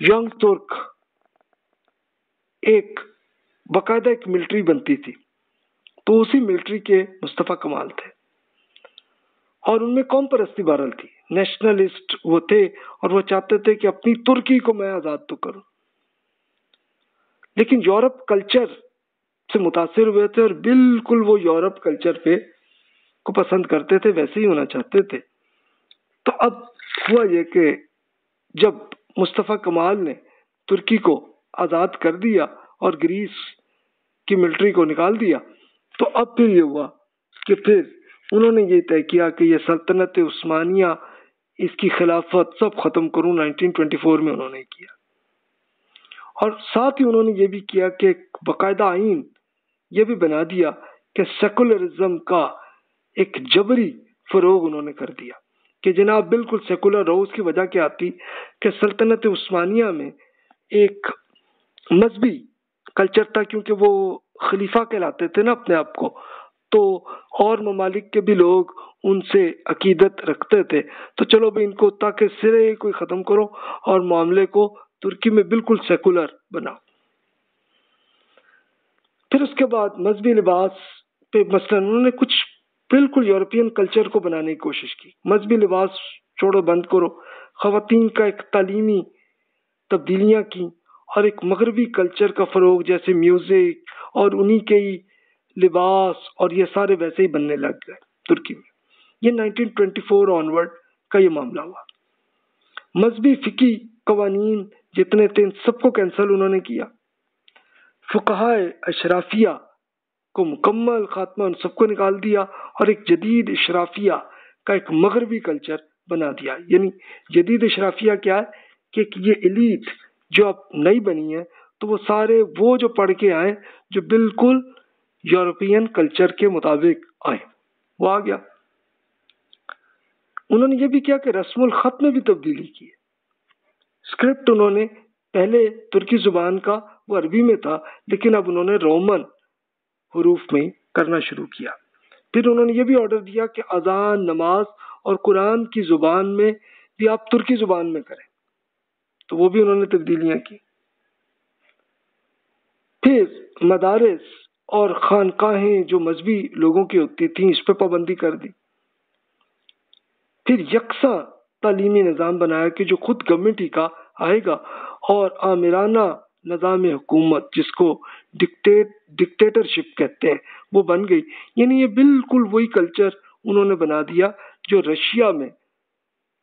ینگ ترک ایک باقاعدہ ایک ملٹری بنتی تھی۔ تو اسی ملٹری کے مصطفیٰ کمال تھے۔ اور ان میں قوم پرستی بہرحال تھی؟ نیشنلسٹ وہ تھے اور وہ چاہتے تھے کہ اپنی ترکی کو میں آزاد تو کروں۔ لیکن یورپ کلچر سے متاثر ہوئے تھے اور بالکل وہ یورپ کلچر پہ کو پسند کرتے تھے، ویسے ہی ہونا چاہتے تھے۔ تو اب ہوا یہ کہ جب مصطفیٰ کمال نے ترکی کو آزاد کر دیا اور گریس کی ملٹری کو نکال دیا، تو اب پھر یہ ہوا کہ پھر انہوں نے یہ طے کیا کہ یہ سلطنت عثمانیہ اس کی خلافت سب ختم کروں نائنٹین ٹوینٹی فور میں انہوں نے کیا۔ اور ساتھ ہی انہوں نے یہ بھی کیا کہ باقاعدہ آئین یہ بھی بنا دیا کہ سیکولرزم کا ایک جبری فروغ انہوں نے کر دیا کہ جناب بالکل سیکولر رہو اس کی وجہ کیا آتی کہ سلطنت عثمانیہ میں ایک مذہبی کلچر تھا، کیونکہ وہ خلیفہ کہلاتے تھے نا اپنے آپ کو۔ تو اور ممالک کے بھی لوگ ان سے عقیدت رکھتے تھے۔ تو چلو بھائی، ان کو تاکہ سرے کوئی ختم کرو اور معاملے کو ترکی میں بالکل سیکولر بناؤ۔ پھر اس کے بعد مذہبی لباس پہ مثلا انہوں نے کچھ بالکل یورپین کلچر کو بنانے کی کوشش کی۔ مذہبی لباس چھوڑو، بند کرو۔ خواتین کا ایک تعلیمی تبدیلیاں کی اور ایک مغربی کلچر کا فروغ جیسے میوزک اور انہی کے ہی لباس اور یہ سارے ویسے ہی بننے لگ گئے ترکی میں۔ یہ نائنٹین ٹوینٹی فور آنورڈ کا یہ معاملہ ہوا۔ مذہبی فکی قوانین جتنے تھے سب کو کینسل انہوں نے کیا۔ فقہ اشرافیہ کو مکمل خاتمہ ان سب کو نکال دیا اور ایک جدید اشرافیہ کا ایک مغربی کلچر بنا دیا۔ یعنی جدید اشرافیہ کیا ہے کہ یہ ایلیٹ جو اب نئی بنی ہے، تو وہ سارے وہ جو پڑھ کے آئے جو بالکل یورپین کلچر کے مطابق آئے۔ وہ آ گیا۔ انہوں نے یہ بھی کیا کہ رسم الخط میں بھی تبدیلی کی ہے۔ اسکرپٹ انہوں نے پہلے ترکی زبان کا وہ عربی میں تھا، لیکن اب انہوں نے رومن حروف میں کرنا شروع کیا۔ پھر انہوں نے یہ بھی آرڈر دیا کہ اذان، نماز اور قرآن کی زبان میں بھی آپ ترکی زبان میں کریں۔ تو وہ بھی انہوں نے تبدیلیاں کی۔ پھر مدارس اور خانقاہیں جو مذہبی لوگوں کی ہوتی تھیں، اس پہ پابندی کر دی۔ پھر یکساں تعلیمی نظام بنایا کہ جو خود گورنمنٹ ہی کا آئے گا اور آمرانہ نظام حکومت، جس کو ڈکٹیٹ ڈکٹیٹرشپ کہتے ہیں، وہ بن گئی۔ یعنی یہ بالکل وہی کلچر انہوں نے بنا دیا جو رشیا میں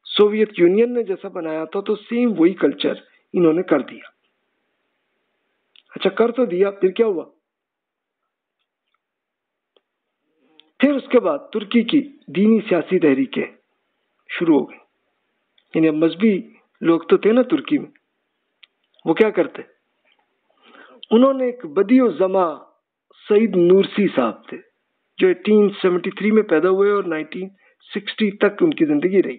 سوویت یونین نے جیسا بنایا تھا، تو سیم وہی کلچر انہوں نے کر دیا۔ اچھا کر تو دیا، پھر کیا ہوا؟ پھر اس کے بعد ترکی کی دینی سیاسی تحریکیں شروع ہو گئی یعنی مذہبی لوگ تو تھے نا ترکی میں۔ وہ کیا کرتے؟ انہوں نے ایک بدی و زما سعید نورسی صاحب تھے، جو ایٹین سیونٹی تھری میں پیدا ہوئے اور نائنٹین سکسٹی تک ان کی زندگی رہی۔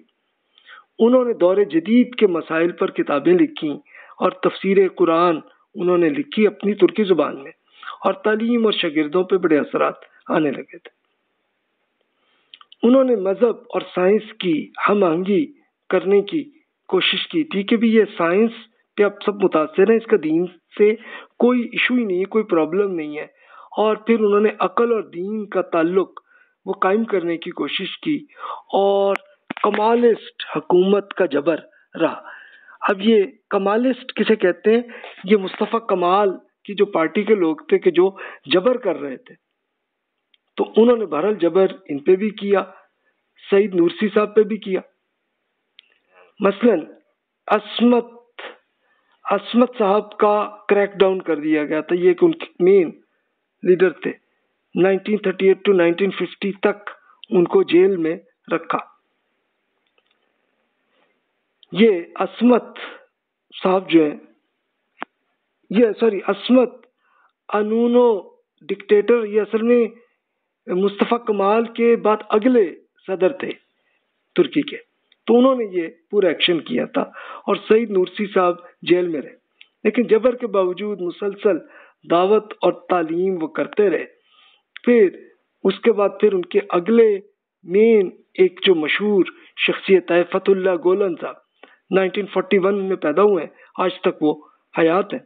انہوں نے دور جدید کے مسائل پر کتابیں لکھی اور تفسیر قرآن انہوں نے لکھی اپنی ترکی زبان میں اور تعلیم اور شاگردوں پہ بڑے اثرات آنے لگے تھے۔ انہوں نے مذہب اور سائنس کی ہم آہنگی کرنے کی کوشش کی تھی کہ بھی یہ سائنس پہ اب سب متاثر ہیں، اس کا دین سے کوئی ایشو ہی نہیں ہے، کوئی پرابلم نہیں ہے۔ اور پھر انہوں نے عقل اور دین کا تعلق وہ قائم کرنے کی کوشش کی اور کمالسٹ حکومت کا جبر رہا۔ اب یہ کمالسٹ کسے کہتے ہیں؟ یہ مصطفیٰ کمال کی جو پارٹی کے لوگ تھے کہ جو جبر کر رہے تھے۔ تو انہوں نے بہرحال جبر ان پہ بھی کیا، سعید نورسی صاحب پہ بھی کیا۔ مثلا عصمت عصمت صاحب کا کریک ڈاؤن کر دیا گیا تھا، یہ ایک ان کے مین لیڈر تھے۔ 1938 ٹو 1950 تک ان کو جیل میں رکھا۔ یہ عصمت صاحب جو ہے یہ سوری، عصمت انونو ڈکٹیٹر یہ اصل میں مصطفیٰ کمال کے بعد اگلے صدر تھے ترکی کے۔ تو انہوں نے یہ پورا ایکشن کیا تھا اور سعید نورسی صاحب جیل میں رہے۔ لیکن جبر کے باوجود مسلسل دعوت اور تعلیم وہ کرتے رہے۔ پھر اس کے بعد پھر ان کے اگلے مین ایک جو مشہور شخصیت ہے فت اللہ گولن صاحب 1941 میں پیدا ہوئے۔ ہیں آج تک وہ حیات ہیں۔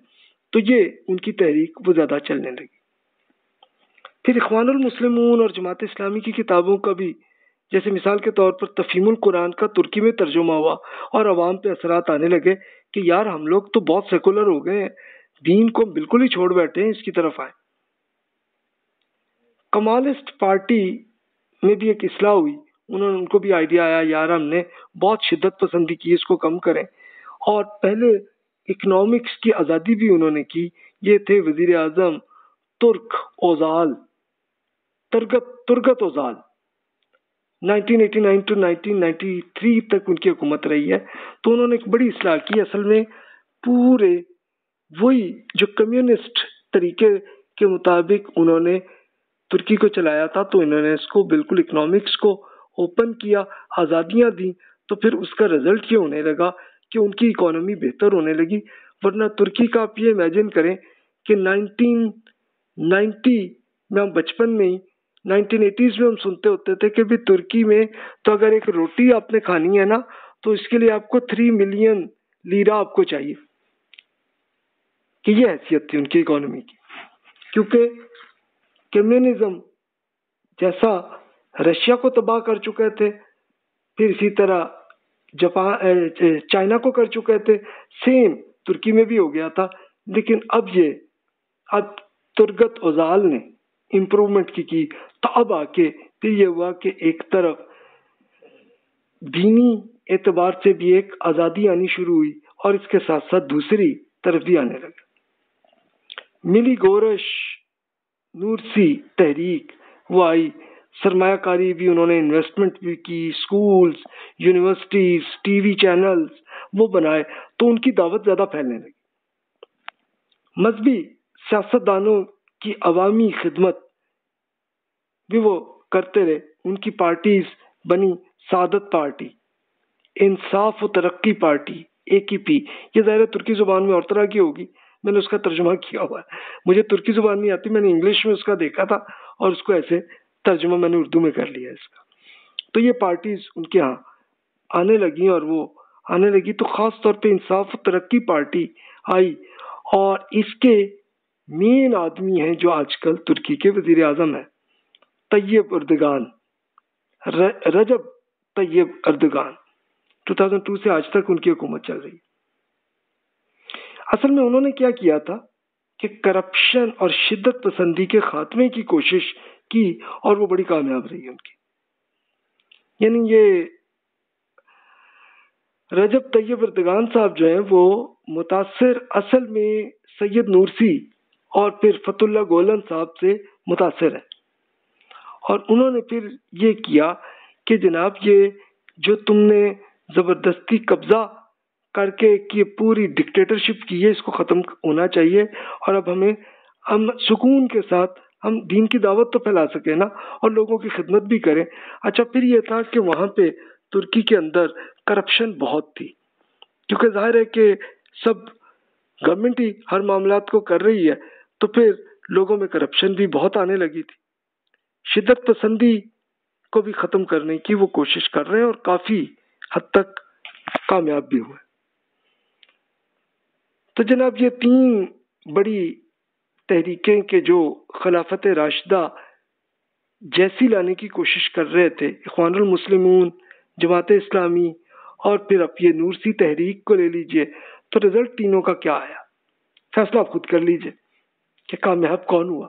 تو یہ ان کی تحریک وہ زیادہ چلنے لگی۔ پھر اخوان المسلمون اور جماعت اسلامی کی کتابوں کا بھی جیسے مثال کے طور پر تفہیم القرآن کا ترکی میں ترجمہ ہوا اور عوام پہ اثرات آنے لگے کہ یار ہم لوگ تو بہت سیکولر ہو گئے ہیں، دین کو بالکل ہی چھوڑ بیٹھے ہیں، اس کی طرف آئے۔ کمالسٹ پارٹی میں بھی ایک اصلاح ہوئی، انہوں نے ان کو بھی آئیڈیا آیا، یار ہم نے بہت شدت پسندی کی، اس کو کم کریں۔ اور پہلے اکنامکس کی آزادی بھی انہوں نے کی، یہ تھے وزیر اعظم ترک اوزال، ترگت ترگت اوزال۔ 1989 ٹو 1993 تک ان کی حکومت رہی ہے۔ تو انہوں نے ایک بڑی اصلاح کی، اصل میں پورے وہی جو کمیونسٹ طریقے کے مطابق انہوں نے ترکی کو چلایا تھا، تو انہوں نے اس کو بالکل اکنامکس کو اوپن کیا، آزادیاں دی تو پھر اس کا رزلٹ یہ ہونے لگا کہ ان کی اکانومی بہتر ہونے لگی۔ ورنہ ترکی کا آپ یہ امیجن کریں کہ نائنٹین نائنٹی میں ہم بچپن میں ہی نائنٹین ایٹیز میں ہم سنتے ہوتے تھے کہ بھی ترکی میں تو اگر ایک روٹی آپ نے کھانی ہے نا، تو اس کے لیے آپ کو تھری ملین لیرا آپ کو چاہیے۔ کہ یہ حیثیت تھی ان کی اکانومی کی۔ کیونکہ کمیونزم جیسا رشیا کو تباہ کر چکے تھے، پھر اسی طرح جاپان چائنا کو کر چکے تھے۔ سیم ترکی میں بھی ہو گیا تھا، لیکن اب یہ، اب ترگت اوزال نے امپرومنٹ کی کی تو اب آ کے پھر یہ ہوا کہ ایک طرف دینی اعتبار سے بھی ایک آزادی آنی شروع ہوئی اور اس کے ساتھ ساتھ دوسری طرف بھی آنے لگے۔ ملی گورش نورسی تحریک، وہ آئی۔ سرمایہ کاری بھی انہوں نے انویسٹمنٹ بھی کی schools universities T V channels وہ بنائے تو ان کی دعوت زیادہ پھیلنے لگی۔ مذہبی سیاستدانوں کی عوامی خدمت بھی وہ کرتے رہے۔ ان کی پارٹیز بنی سعادت پارٹی، انصاف و ترقی پارٹی، اے کی پی۔ یہ ظاہر ترکی زبان میں اور طرح کی ہوگی۔ میں نے اس کا ترجمہ کیا ہوا ہے۔ مجھے ترکی زبان نہیں آتی، میں نے انگلش میں اس کا دیکھا تھا اور اس کو ایسے ترجمہ میں نے اردو میں کر لیا اس کا۔ تو یہ پارٹیز ان کے ہاں آنے لگی اور وہ آنے لگی تو خاص طور پہ انصاف و ترقی پارٹی آئی اور اس کے مین آدمی ہیں جو آج کل ترکی کے وزیر اعظم ہیں۔ Tayyip Erdogan. رجب طیب اردگان۔ 2002 سے آج تک ان کی حکومت چل رہی اصل میں انہوں نے کیا کیا تھا کہ کرپشن اور شدت پسندی کے خاتمے کی کوشش کی اور وہ بڑی کامیاب رہی ان کی۔ یعنی یہ رجب طیب اردگان صاحب جو ہیں وہ متاثر اصل میں سید نورسی اور پھر فت اللہ گولن صاحب سے متاثر ہے اور انہوں نے پھر یہ کیا کہ جناب یہ جو تم نے زبردستی قبضہ کر کے کہ پوری ڈکٹیٹرشپ کی ہے، اس کو ختم ہونا چاہیے اور اب ہمیں ہم سکون کے ساتھ ہم دین کی دعوت تو پھیلا سکے نا اور لوگوں کی خدمت بھی کریں۔ اچھا پھر یہ تھا کہ وہاں پہ ترکی کے اندر کرپشن بہت تھی۔ کیونکہ ظاہر ہے کہ سب گورنمنٹ ہی ہر معاملات کو کر رہی ہے، تو پھر لوگوں میں کرپشن بھی بہت آنے لگی تھی۔ شدت پسندی کو بھی ختم کرنے کی وہ کوشش کر رہے ہیں اور کافی حد تک کامیاب بھی ہوئے۔ تو جناب یہ تین بڑی تحریکیں کے جو خلافت راشدہ جیسی لانے کی کوشش کر رہے تھے، اخوان المسلمون، جماعت اسلامی اور پھر اب یہ نورسی تحریک کو لے لیجیے تو رزلٹ تینوں کا کیا آیا؟ فیصلہ آپ خود کر لیجیے کہ کامیاب کون ہوا۔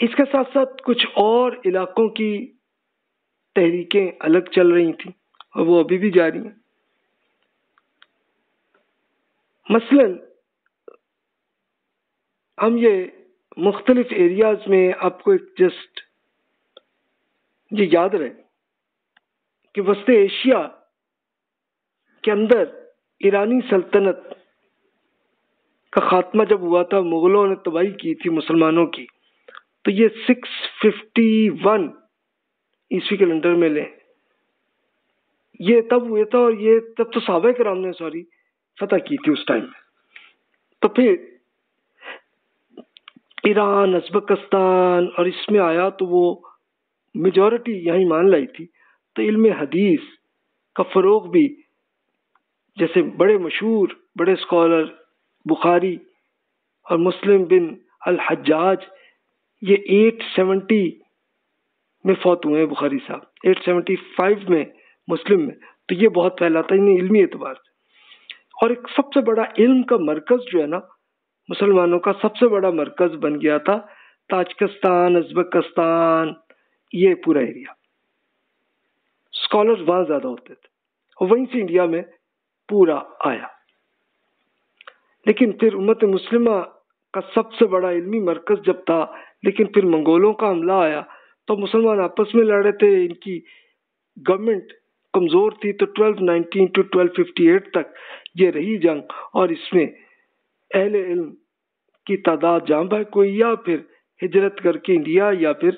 اس کے ساتھ ساتھ کچھ اور علاقوں کی تحریکیں الگ چل رہی تھیں اور وہ ابھی بھی جاری ہیں۔ مثلا، ہم یہ مختلف ایریاز میں آپ کو ایک جسٹ یہ یاد رہے کہ وسط ایشیا کے اندر ایرانی سلطنت کا خاتمہ جب ہوا تھا، مغلوں نے تباہی کی تھی مسلمانوں کی۔ تو یہ سکس ففٹی ون عیسوی کیلنڈر میں لیں یہ تب ہوئے تھا اور یہ تب تو صحابہ کرام نے سوری فتح کی تھی اس ٹائم میں۔ تو پھر ایران، ازبکستان اور اس میں آیا تو وہ میجورٹی یہاں مان لائی تھی۔ تو علم حدیث کا فروغ بھی جیسے بڑے مشہور، بڑے اسکالر بخاری اور مسلم بن الحجاج یہ ایٹ سیونٹی میں فوت ہوئے ہیں بخاری صاحب۔ ایٹ سیونٹی فائیو میں مسلم میں تو یہ بہت پھیلا تھا، انہیں علمی اعتبار سے۔ اور ایک سب سے بڑا علم کا مرکز جو ہے نا، مسلمانوں کا سب سے بڑا مرکز بن گیا تھا، تاجکستان، ازبکستان، یہ پورا ایریا اسکالر وہاں زیادہ ہوتے تھے۔ اور وہیں سے انڈیا میں پورا آیا۔ لیکن پھر امت مسلمہ کا سب سے بڑا علمی مرکز جب تھا، لیکن پھر منگولوں کا حملہ آیا تو مسلمان آپس میں لڑ رہے تھے۔ ان کی گورنمنٹ کمزور تھی تو twelve nineteen to twelve fifty eight تک یہ رہی جنگ اور اس میں اہل علم کی تعداد جہاں بھائی کوئی یا پھر ہجرت کر کے انڈیا یا پھر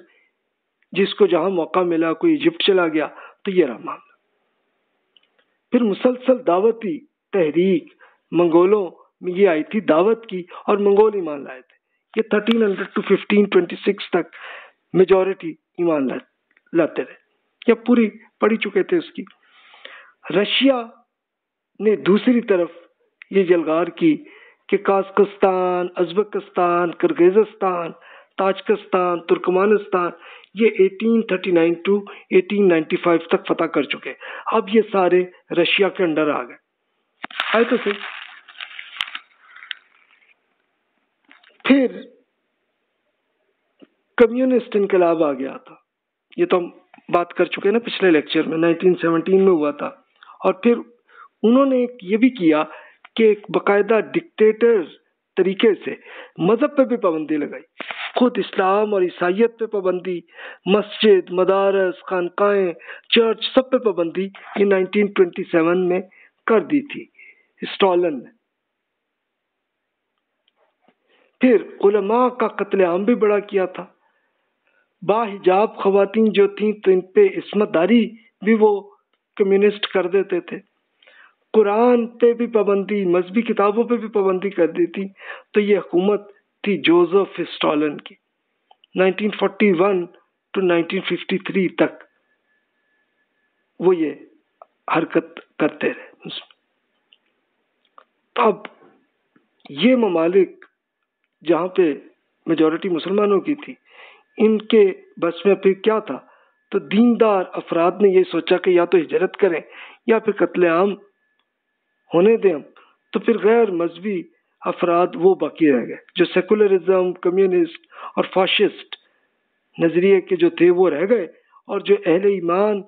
جس کو جہاں موقع ملا کوئی ایجپٹ چلا گیا، تو یہ رہا معاملہ۔ پھر مسلسل دعوتی تحریک منگولوں یہ آئی تھی دعوت کی اور منگول ایمان لائے تھے۔ یہ thirteen hundred to fifteen twenty six تک میجورٹی ایمان لاتے رہے۔ یا پوری پڑھی چکے تھے اس کی۔ رشیا نے دوسری طرف یہ جلغار کی کہ Kazakhstan, Uzbekistan Kyrgyzstan Tajikistan, Turkmenistan یہ eighteen thirty nine to eighteen ninety five تک فتح کر چکے۔ اب یہ سارے رشیا کے انڈر آ گئے۔ آئے تو صحیح۔ پھر کمیونسٹ انقلاب آ گیا تھا۔ یہ تو ہم بات کر چکے ہیں نا پچھلے لیکچر میں، نائنٹین سیونٹین میں ہوا تھا۔ اور پھر انہوں نے یہ بھی کیا کہ ایک باقاعدہ ڈکٹیٹر طریقے سے مذہب پہ بھی پابندی لگائی۔ خود اسلام اور عیسائیت پہ پابندی، مسجد، مدارس، خانقاہیں، چرچ، سب پہ پابندی یہ نائنٹین ٹوینٹی سیون میں کر دی تھی۔ اسٹالن نے۔ پھر علماء کا قتل عام بھی بڑا کیا تھا۔ با حجاب خواتین جو تھیں تو ان پہ عصمت داری بھی وہ کمیونسٹ کر دیتے تھے۔ قرآن پہ بھی پابندی، مذہبی کتابوں پہ بھی پابندی کر دی تھی تو یہ حکومت تھی جوزف اسٹالن کی۔ 1941 ٹو 1953 تک وہ یہ حرکت کرتے رہے۔ اب یہ ممالک جہاں پہ میجورٹی مسلمانوں کی تھی، ان کے بس میں پھر کیا تھا؟ تو دیندار افراد نے یہ سوچا کہ یا تو ہجرت کریں یا پھر قتل عام ہونے دیں تو پھر غیر مذہبی افراد وہ باقی رہ گئے، جو سیکولرزم کمیونسٹ اور فاشسٹ نظریے کے جو تھے وہ رہ گئے، اور جو اہل ایمان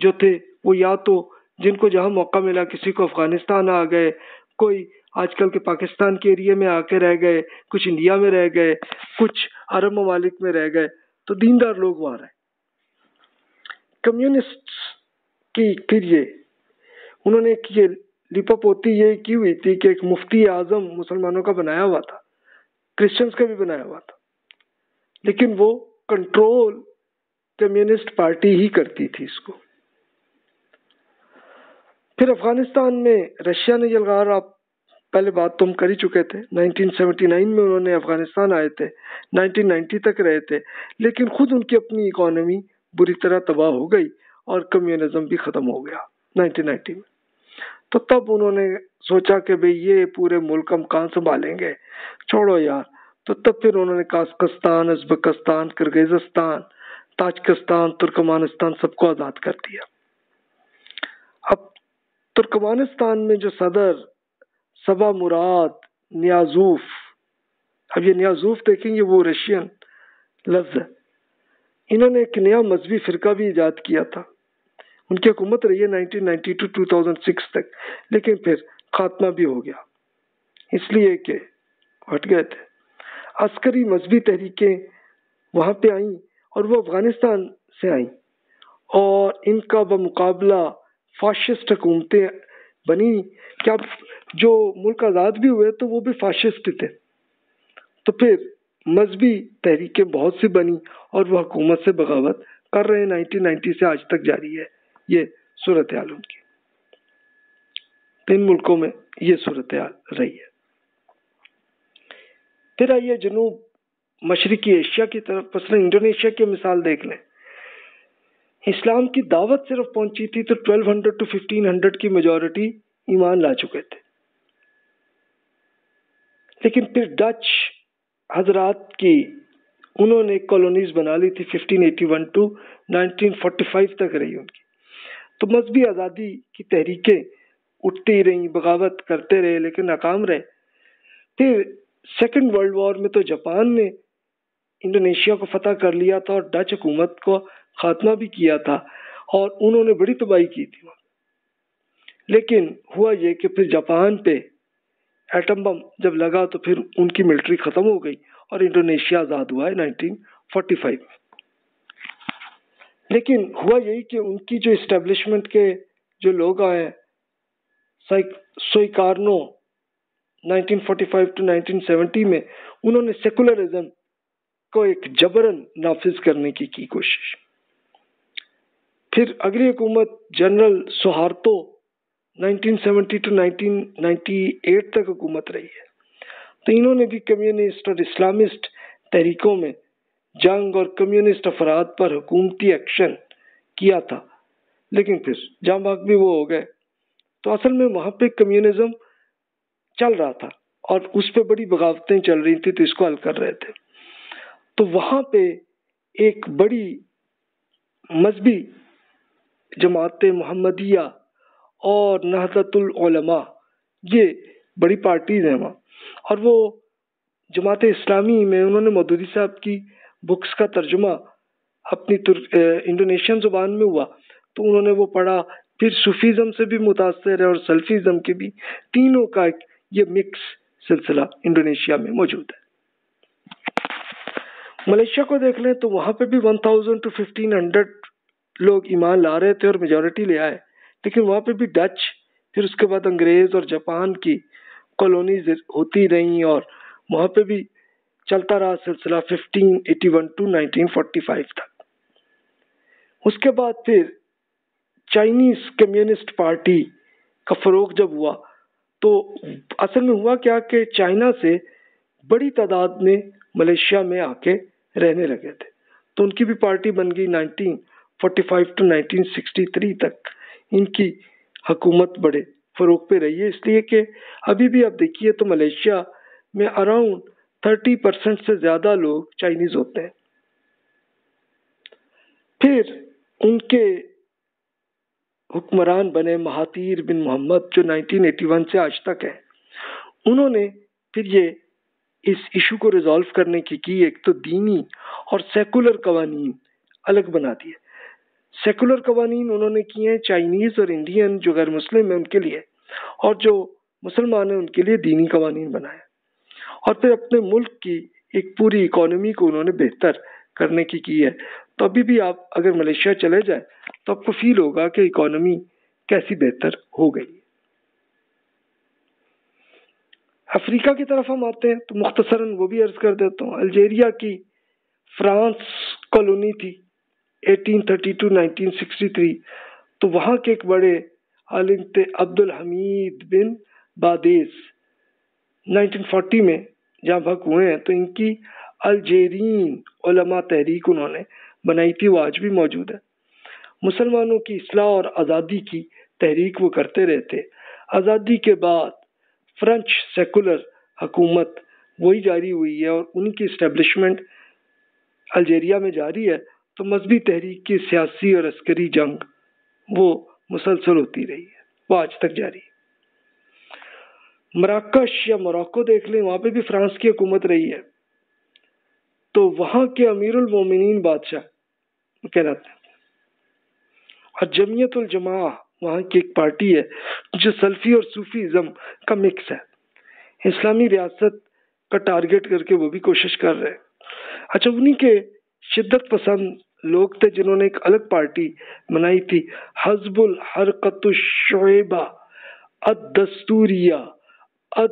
جو تھے وہ یا تو جن کو جہاں موقع ملا کسی کو افغانستان آ گئے، کوئی آج کل کے پاکستان کے ایریے میں آ کے رہ گئے، کچھ انڈیا میں رہ گئے، کچھ عرب ممالک میں رہ گئے، تو دیندار لوگ وہاں رہے۔ کمیونسٹ کی پھر یہ، انہوں نے یہ لپا پوتی یہ کی ہوئی تھی کہ ایک مفتی اعظم مسلمانوں کا بنایا ہوا تھا کرسچنس کا بھی بنایا ہوا تھا۔ لیکن وہ کنٹرول کمیونسٹ پارٹی ہی کرتی تھی اس کو۔ پھر افغانستان میں رشیا نے یلغار آپ پہلے بات تو ہم کر ہی چکے تھے۔ نائنٹین سیونٹی نائن میں انہوں نے افغانستان آئے تھے۔ نائنٹین نائنٹی تک رہے تھے۔ لیکن خود ان کی اپنی اکانومی بری طرح تباہ ہو گئی اور کمیونزم بھی ختم ہو گیا۔ نائنٹین نائنٹی میں۔ تو تب انہوں نے سوچا کہ بھئی یہ پورے ملک ہم کہاں سنبھالیں گے؟ چھوڑو یار۔ تو تب پھر انہوں نے Kazakhstan Uzbekistan Kyrgyzstan Tajikistan, Turkmenistan سب کو آزاد کر دیا۔ اب ترکمانستان میں جو صدر سبا مراد، نیازوف. اب یہ نیازوف دیکھیں گے، وہ رشین لفظ ہے۔ انہوں نے ایک نیا مذہبی فرقہ بھی ایجاد کیا تھا۔ ان کی حکومت رہی ہے nineteen ninety to two thousand six تک، لیکن پھر خاتمہ بھی ہو گیا۔ اس لیے کہ ہٹ گئے تھے۔ عسکری مذہبی تحریکیں وہاں پہ آئیں اور وہ افغانستان سے آئیں اور ان کا بمقابلہ فاشسٹ حکومتیں بنی۔ کیا جو ملک آزاد بھی ہوئے تو وہ بھی فاشسٹ تھے۔ تو پھر مذہبی تحریکیں بہت سی بنی اور وہ حکومت سے بغاوت کر رہے ہیں۔ نائنٹین نائنٹی سے آج تک جاری ہے یہ صورتحال ان کی۔ تین ملکوں میں یہ صورتحال رہی ہے۔ پھر آئیے جنوب مشرقی ایشیا کی طرف۔ مثلا انڈونیشیا کی مثال دیکھ لیں۔ اسلام کی دعوت صرف پہنچی تھی تو twelve hundred to fifteen hundred کی میجورٹی ایمان لا چکے تھے۔ لیکن پھر ڈچ حضرات کی انہوں نے کالونیز بنا لی تھی fifteen eighty one to nineteen forty five تک رہی ان کی۔ تو مذہبی آزادی کی تحریکیں اٹھتی رہیں، بغاوت کرتے رہے، لیکن ناکام رہے۔ پھر سیکنڈ ورلڈ وار میں تو جاپان نے انڈونیشیا کو فتح کر لیا تھا اور ڈچ حکومت کو خاتمہ بھی کیا تھا اور انہوں نے بڑی تباہی کی تھی۔ لیکن ہوا یہ کہ پھر جاپان پہ ایٹم بم جب لگا تو پھر ان کی ملٹری ختم ہو گئی اور انڈونیشیا آزاد ہوا ہے نائنٹین فورٹی فائیو۔ لیکن ہوا یہی کہ ان کی جو اسٹیبلشمنٹ کے جو لوگ آئے سوئکارنو 1945 ٹو 1970 میں، انہوں نے سیکولرزم کو ایک جبرن نافذ کرنے کی کی کوشش۔ پھر اگلی حکومت جنرل سہارتو 1970 ٹو 1998 تک حکومت رہی ہے۔ تو انہوں نے بھی کمیونسٹ اور اسلامسٹ تحریکوں میں جنگ اور کمیونسٹ افراد پر حکومتی ایکشن کیا تھا۔ لیکن پھر جہاں بھاگ بھی وہ ہو گئے، تو اصل میں وہاں پہ کمیونزم چل رہا تھا اور اس پہ بڑی بغاوتیں چل رہی تھی تو اس کو حل کر رہے تھے۔ تو وہاں پہ ایک بڑی مذہبی جماعت محمدیہ اور نہضت العلماء، یہ بڑی پارٹیز ہیں وہاں۔ اور وہ جماعت اسلامی میں انہوں نے مودودی صاحب کی بکس کا ترجمہ اپنی انڈونیشین زبان میں ہوا۔ تو انہوں نے وہ پڑھا۔ پھر صوفیزم سے بھی متاثر ہے اور سلفیزم کے بھی تینوں کا یہ مکس سلسلہ انڈونیشیا میں موجود ہے۔ ملیشیا کو دیکھ لیں تو وہاں پہ بھی one thousand to fifteen hundred لوگ ایمان لا رہے تھے اور میجورٹی لے آئے۔ لیکن وہاں پہ بھی ڈچ پھر اس کے بعد انگریز اور جاپان کی کالونیز ہوتی رہیں اور وہاں پہ بھی چلتا رہا سلسلہ fifteen eighty one to nineteen forty five تک۔ اس کے بعد پھر چائنیز کمیونسٹ پارٹی کا فروغ جب ہوا، تو اصل میں ہوا کیا کہ چائنا سے بڑی تعداد میں ملیشیا میں آ کے رہنے لگے تھے۔ تو ان کی بھی پارٹی بن گئی nineteen forty five to nineteen sixty three تک ان کی حکومت بڑے فروغ پہ رہی ہے اس لیے کہ ابھی بھی آپ دیکھیے تو ملیشیا میں اراؤنڈ تھرٹی پرسینٹ سے زیادہ لوگ چائنیز ہوتے ہیں۔ پھر ان کے حکمران بنے مہاتیر بن محمد جو نائنٹین ایٹی ون سے آج تک ہے انہوں نے پھر یہ اس ایشو کو ریزالو کرنے کی کی، ایک تو دینی اور سیکولر قوانین الگ بنا دیے۔ سیکولر قوانین انہوں نے کیے ہیں، چائنیز اور انڈین جو غیر مسلم ہیں ان کے لیے، اور جو مسلمان ہیں ان کے لیے دینی قوانین بنائے اور پھر اپنے ملک کی ایک پوری اکانومی کو انہوں نے بہتر کرنے کی کی ہے۔ تو ابھی بھی آپ اگر ملیشیا چلے جائیں، تو آپ کو فیل ہوگا کہ اکانومی کیسی بہتر ہو گئی افریقہ کی طرف ہم آتے ہیں، تو مختصراً وہ بھی عرض کر دیتا ہوں، الجیریا کی فرانس کالونی تھی۔ Eighteen thirty to nineteen sixty three تو وہاں کے ایک بڑے عالم تھے عبد الحمید بن بادیس۔ نائنٹین فورٹی میں جہاں بھک ہوئے ہیں، تو ان کی الجیرین علماء تحریک انہوں نے بنائی تھی، وہ آج بھی موجود ہے مسلمانوں کی اصلاح اور آزادی کی تحریک وہ کرتے رہتے آزادی کے بعد فرنچ سیکولر حکومت وہی جاری ہوئی ہے اور ان کی اسٹیبلشمنٹ الجیریا میں جاری ہے۔ تو مذہبی تحریک کی سیاسی اور عسکری جنگ وہ مسلسل ہوتی رہی ہے، وہ آج تک جاری ہے۔ مراکش یا موراکو دیکھ لیں، وہاں پہ بھی فرانس کی حکومت رہی ہے۔ تو وہاں کے امیر المومنین بادشاہ کہلاتے ہیں۔ اور جمعیت الجماع وہاں کی ایک پارٹی ہے، جو سلفی اور صوفی ازم کا مکس ہے۔ اسلامی ریاست کا ٹارگٹ کر کے وہ بھی کوشش کر رہے اچھا انہی کے شدت پسند لوگ تھے جنہوں نے ایک الگ پارٹی بنائی تھی۔ حزب الحرکت الشعبہ الدستوریہ اد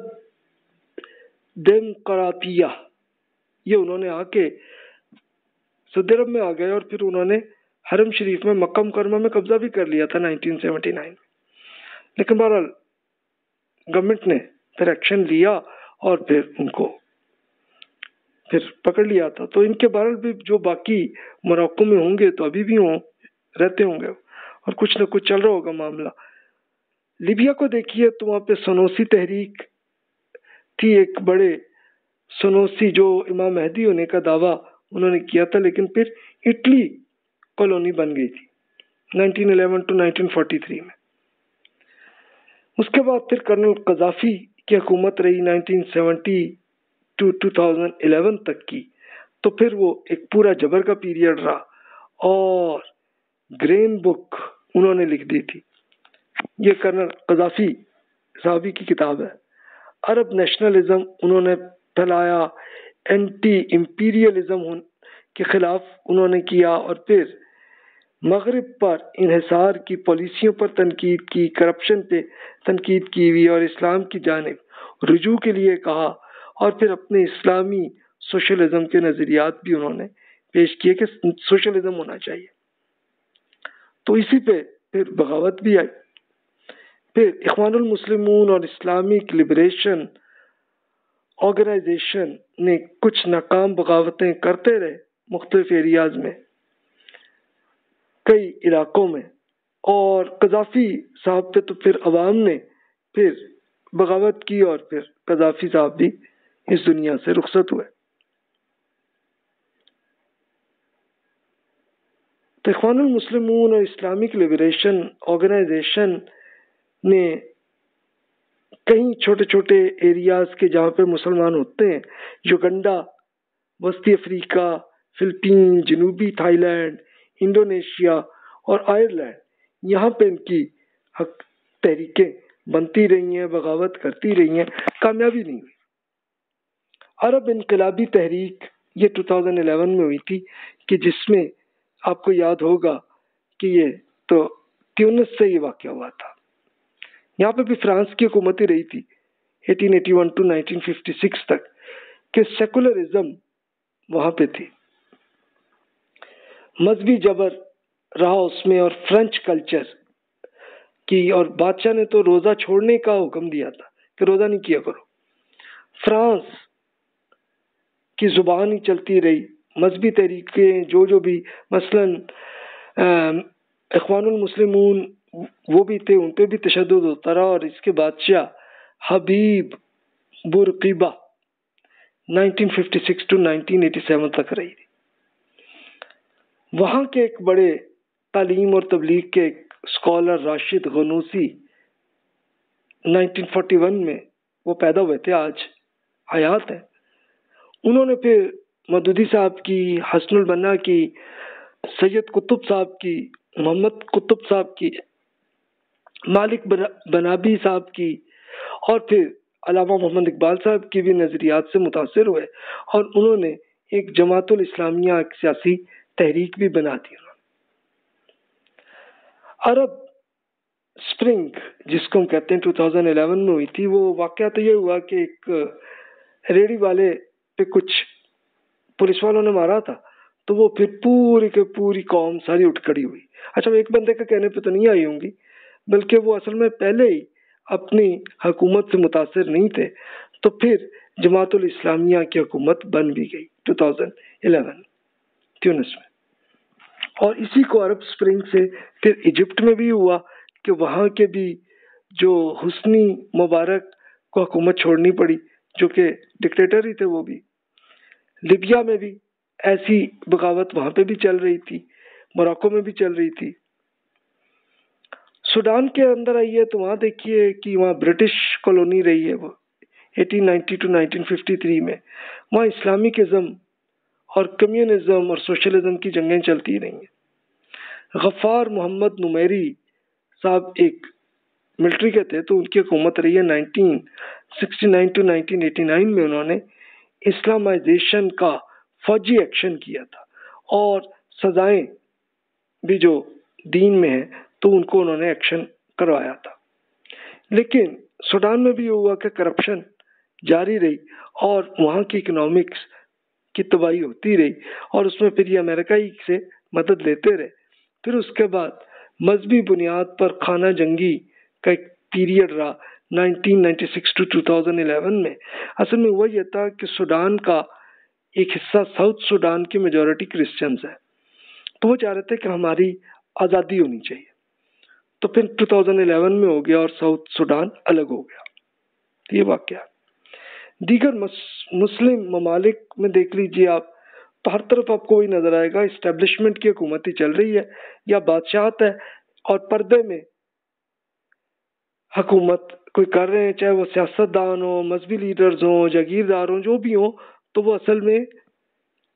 یہ انہوں نے آ کے سعودی عرب میں آ گئے اور پھر انہوں نے حرم شریف میں مکہ مکرمہ میں قبضہ بھی کر لیا تھا نائنٹین سیونٹی نائن۔ لیکن بہرحال گورنمنٹ نے پھر ایکشن لیا اور پھر ان کو پھر پکڑ لیا تھا۔ تو ان کے بہرحال بھی جو باقی مراکوں میں ہوں گے تو ابھی بھی ہوں، رہتے ہوں گے۔ اور کچھ نہ کچھ چل رہا ہوگا معاملہ۔ لیبیا کو دیکھیے تو وہاں پہ سنوسی تحریک تھی، ایک بڑے سنوسی جو امام مہدی ہونے کا دعویٰ انہوں نے کیا تھا، لیکن پھر اٹلی کالونی بن گئی تھی، nineteen eleven to nineteen forty three میں۔ اس کے بعد پھر کرنل قذافی کی حکومت رہی، nineteen seventy to two thousand eleven تک کی۔ تو پھر وہ ایک پورا جبر کا پیریڈ رہا اور گرین بک انہوں نے لکھ دی تھی۔ یہ کرنل قذافی صحابی کی کتاب ہے۔ عرب نیشنلزم انہوں نے پھیلایا اینٹی امپیریلزم کے خلاف انہوں نے کیا اور پھر مغرب پر انحصار کی پالیسیوں پر تنقید کی کرپشن پہ تنقید کی ہوئی اور اسلام کی جانب رجوع کے لیے کہا۔ اور پھر اپنے اسلامی سوشلزم کے نظریات بھی انہوں نے پیش کیے کہ سوشلزم ہونا چاہیے۔ تو اسی پہ پھر بغاوت بھی آئی۔ پھر اخوان المسلمون اور اسلامک لبریشن آرگنائزیشن نے کچھ ناکام بغاوتیں کرتے رہے مختلف ایریاز میں، کئی علاقوں میں۔ اور قذافی صاحب پہ تو پھر عوام نے پھر بغاوت کی اور پھر قذافی صاحب بھی اس دنیا سے رخصت ہوئے۔ تو اخوان المسلمون اور اسلامک لبریشن آرگنائزیشن نے کئی چھوٹے چھوٹے ایریاز کے جہاں پہ مسلمان ہوتے ہیں، یوگنڈا، وسطی افریقہ، فلپین، جنوبی تھائی لینڈ انڈونیشیا اور آئرلینڈ۔ یہاں پہ ان کی حق تحریکیں بنتی رہی ہیں، بغاوت کرتی رہی ہیں، کامیابی نہیں ہوئی۔ عرب انقلابی تحریک یہ 2011 میں ہوئی تھی کہ جس میں آپ کو یاد ہوگا کہ یہ تو تیونس سے یہ واقع ہوا تھا۔ یہاں پہ بھی فرانس کی حکومت ہی رہی تھی۔ 1881 ٹو 1956 تک کہ سیکولرزم وہاں پہ تھی۔ مذہبی جبر رہا اس میں اور فرینچ کلچر کی، اور بادشاہ نے تو روزہ چھوڑنے کا حکم دیا تھا کہ روزہ نہیں کیا کرو۔ فرانس کی زبان ہی چلتی رہی۔ مذہبی طریقے جو جو بھی، مثلا اخوان المسلمون، وہ بھی تھے، ان پہ بھی تشدد ہوتا رہا۔ اور اس کے بادشاہ حبیب برقیبہ 1956 ٹو 1987 تک رہی۔ وہاں کے ایک بڑے تعلیم اور تبلیغ کے ایک اسکالر راشد غنوسی 1941 میں وہ پیدا ہوئے تھے۔ آج حیات ہیں۔ انہوں نے پھر مدودی صاحب کی، حسن البنا کی، سید قطب صاحب کی، محمد قطب صاحب کی، مالک بنابی صاحب کی اور پھر علامہ محمد اقبال صاحب کی بھی نظریات سے متاثر ہوئے اور انہوں نے ایک جماعت الاسلامیہ ایک سیاسی تحریک بھی بنا دی۔ عرب اسپرنگ جس کو ہم کہتے ہیں 2011 میں ہوئی تھی، وہ واقعہ تو یہ ہوا کہ ایک ریڑی والے پہ کچھ پولیس والوں نے مارا تھا، تو وہ پھر پوری کے پوری قوم ساری اٹھ کھڑی ہوئی۔ اچھا ایک بندے کے کہنے پہ تو نہیں آئی ہوں گی، بلکہ وہ اصل میں پہلے ہی اپنی حکومت سے متاثر نہیں تھے۔ تو پھر جماعت الاسلامیہ کی حکومت بن بھی گئی 2011 تیونس میں۔ اور اسی کو عرب سپرنگ سے پھر ایجپٹ میں بھی ہوا کہ وہاں کے بھی جو حسنی مبارک کو حکومت چھوڑنی پڑی، جو کہ ڈکٹیٹر ہی تھے وہ بھی۔ لیبیا میں بھی ایسی بغاوت وہاں پہ بھی چل رہی تھی موراکو میں بھی چل رہی تھی۔ سوڈان کے اندر آئیے تو وہاں دیکھیے کہ وہاں برٹش کالونی رہی ہے وہ eighteen ninety two nineteen fifty three میں۔ وہاں اسلامک ازم اور کمیونزم اور سوشلزم کی جنگیں چلتی رہی ہیں۔ غفار محمد نمیری صاحب ایک ملٹری کے تھے تو ان کی حکومت رہی ہے۔ Nineteen sixty nine to nineteen eighty nine میں انہوں نے اسلامائزیشن کا فوجی ایکشن کیا تھا اور سزائیں بھی جو دین میں ہیں تو ان کو انہوں نے ایکشن کروایا تھا۔ لیکن سوڈان میں بھی یہ ہوا کہ کرپشن جاری رہی اور وہاں کی اکنامکس کی تباہی ہوتی رہی اور اس میں پھر یہ امریکہ ہی سے مدد لیتے رہے۔ پھر اس کے بعد مذہبی بنیاد پر خانہ جنگی کا ایک پیریڈ رہا۔ 1996 ٹو 2011 میں۔ اصل میں وہ یہ تھا کہ سوڈان کا ایک حصہ ساؤتھ سوڈان کی میجورٹی کرسچنز ہے تو وہ چاہ رہے تھے کہ ہماری آزادی ہونی چاہیے۔ تو پھر 2011 میں ہو گیا اور ساؤتھ سوڈان الگ ہو گیا۔ یہ واقعہ دیگر مسلم ممالک میں دیکھ لیجیے آپ، تو ہر طرف آپ کو وہی نظر آئے گا اسٹیبلشمنٹ کی حکومت ہی چل رہی ہے۔ یا بادشاہت ہے اور پردے میں حکومت کوئی کر رہے ہیں، چاہے وہ سیاست دان ہوں، مذہبی لیڈرز ہوں جاگیردار ہوں، جو بھی ہوں، تو وہ اصل میں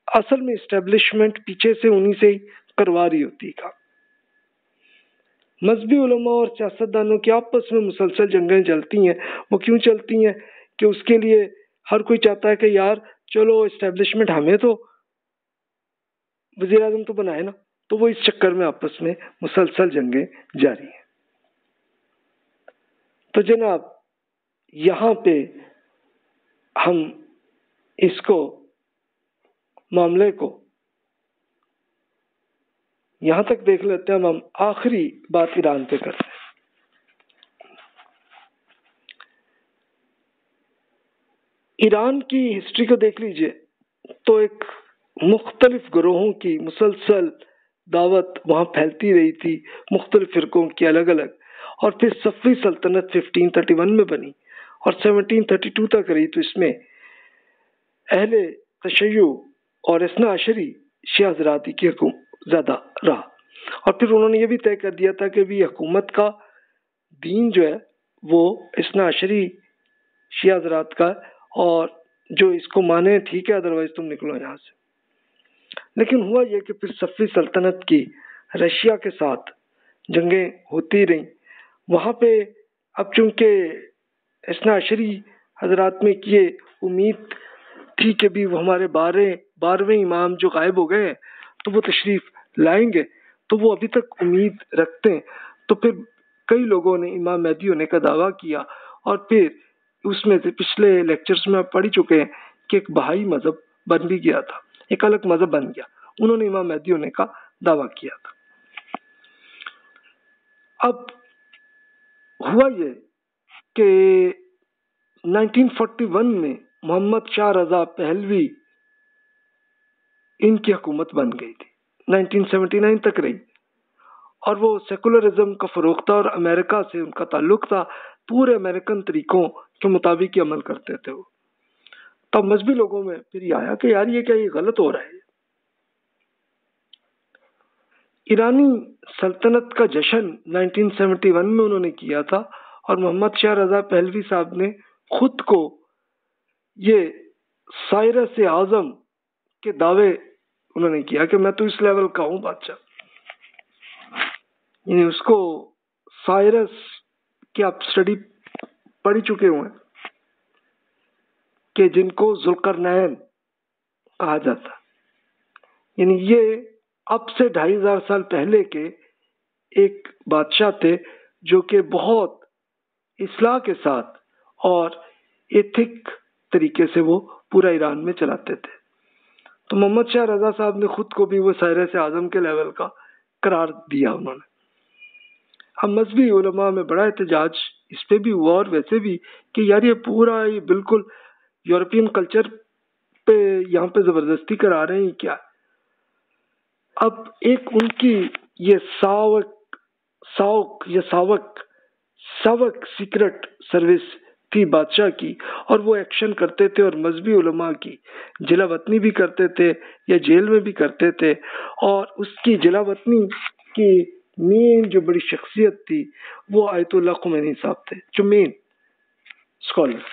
اصل میں اسٹیبلشمنٹ پیچھے سے انہی سے ہی کروا رہی ہوتی کا مذہبی علماء اور سیاست دانوں کی آپس میں مسلسل جنگیں چلتی ہیں۔ وہ کیوں چلتی ہیں؟ کہ اس کے لیے ہر کوئی چاہتا ہے کہ یار، چلو اسٹیبلشمنٹ ہمیں تو وزیر اعظم تو بنائے نا۔ تو وہ اس چکر میں آپس میں مسلسل جنگیں جاری ہیں۔ تو جناب، یہاں پہ ہم اس کو، معاملے کو یہاں تک دیکھ لیتے ہیں، ہم آخری بات ایران پہ کرتے ہیں۔ ایران کی ہسٹری کو دیکھ لیجیے، تو ایک مختلف گروہوں کی مسلسل دعوت وہاں پھیلتی رہی تھی، مختلف فرقوں کی الگ الگ۔ اور پھر صفی سلطنت ففٹین تھرٹی ون میں بنی اور سیونٹین تھرٹی ٹو تک رہی تو اس میں اہل تشیع اور اسنا عشری شیعہ حضراتی کی حکومت زیادہ رہا۔ اور پھر انہوں نے یہ بھی طے کر دیا تھا کہ بھی حکومت کا دین جو ہے وہ اسنا عشری شیعہ حضرات کا اور جو اس کو مانے ٹھیک ہے ادروائز تم نکلو یہاں سے۔ لیکن ہوا یہ کہ پھر صفی سلطنت کی رشیا کے ساتھ جنگیں ہوتی رہیں۔ وہاں پہ اب چونکہ اسنا عشری حضرات میں کیے امید تھی کہ بھی وہ ہمارے بارہ بارہویں امام جو غائب ہو گئے ہیں، تو وہ تشریف لائیں گے، تو وہ ابھی تک امید رکھتے ہیں۔ تو پھر کئی لوگوں نے امام مہدی ہونے کا دعویٰ کیا اور پھر اس میں سے پچھلے لیکچرز میں آپ پڑھ چکے ہیں کہ ایک بہائی مذہب بن بھی گیا تھا، ایک الگ مذہب بن گیا۔ انہوں نے امام مہدی ہونے کا دعویٰ کیا تھا۔ اب ہوا یہ کہ نائنٹین فورٹی ون میں محمد شاہ رضا پہلوی ان کی حکومت بن گئی تھی۔ نائنٹین سیونٹی نائن تک رہی۔ اور وہ سیکولرزم کا فروغ تھا اور امریکہ سے ان کا تعلق تھا، پورے امریکن طریقوں کے مطابق ہی عمل کرتے تھے وہ۔ تب مذہبی لوگوں میں پھر یہ آیا کہ یار یہ کیا، یہ غلط ہو رہا ہے۔ ایرانی سلطنت کا جشن 1971 میں انہوں نے کیا تھا اور محمد شاہ رضا پہلوی صاحب نے خود کو یہ سائرس اعظم کے دعوے انہوں نے کیا کہ میں تو اس لیول کا ہوں بادشاہ۔ یعنی اس کو سائرس کی آپ اسٹڈی پڑھ چکے ہوئے کہ جن کو ذکر کہا جاتا۔ یعنی یہ اب سے ڈھائی ہزار سال پہلے کے ایک بادشاہ تھے جو کہ بہت اصلاح کے ساتھ اور ایتھک طریقے سے وہ پورا ایران میں چلاتے تھے۔ تو محمد شاہ رضا صاحب نے خود کو بھی وہ سیر سے اعظم کے لیول کا قرار دیا انہوں نے۔ ہم مذہبی علماء میں بڑا احتجاج اس پہ بھی ہوا اور ویسے بھی کہ یار یہ پورا یہ بالکل یورپین کلچر پہ یہاں پہ زبردستی کرا رہے ہیں، کیا اب ایک ان کی یہ ساوک ساوک یا ساوک ساوک سیکرٹ سروس تھی بادشاہ کی اور وہ ایکشن کرتے تھے اور مذہبی علماء کی۔ جلا وطنی بھی کرتے تھے یا جیل میں بھی کرتے تھے اور اس کی جلا وطنی کی مین جو بڑی شخصیت تھی وہ آیت اللہ خمینی صاحب تھے، جو مین اسکالر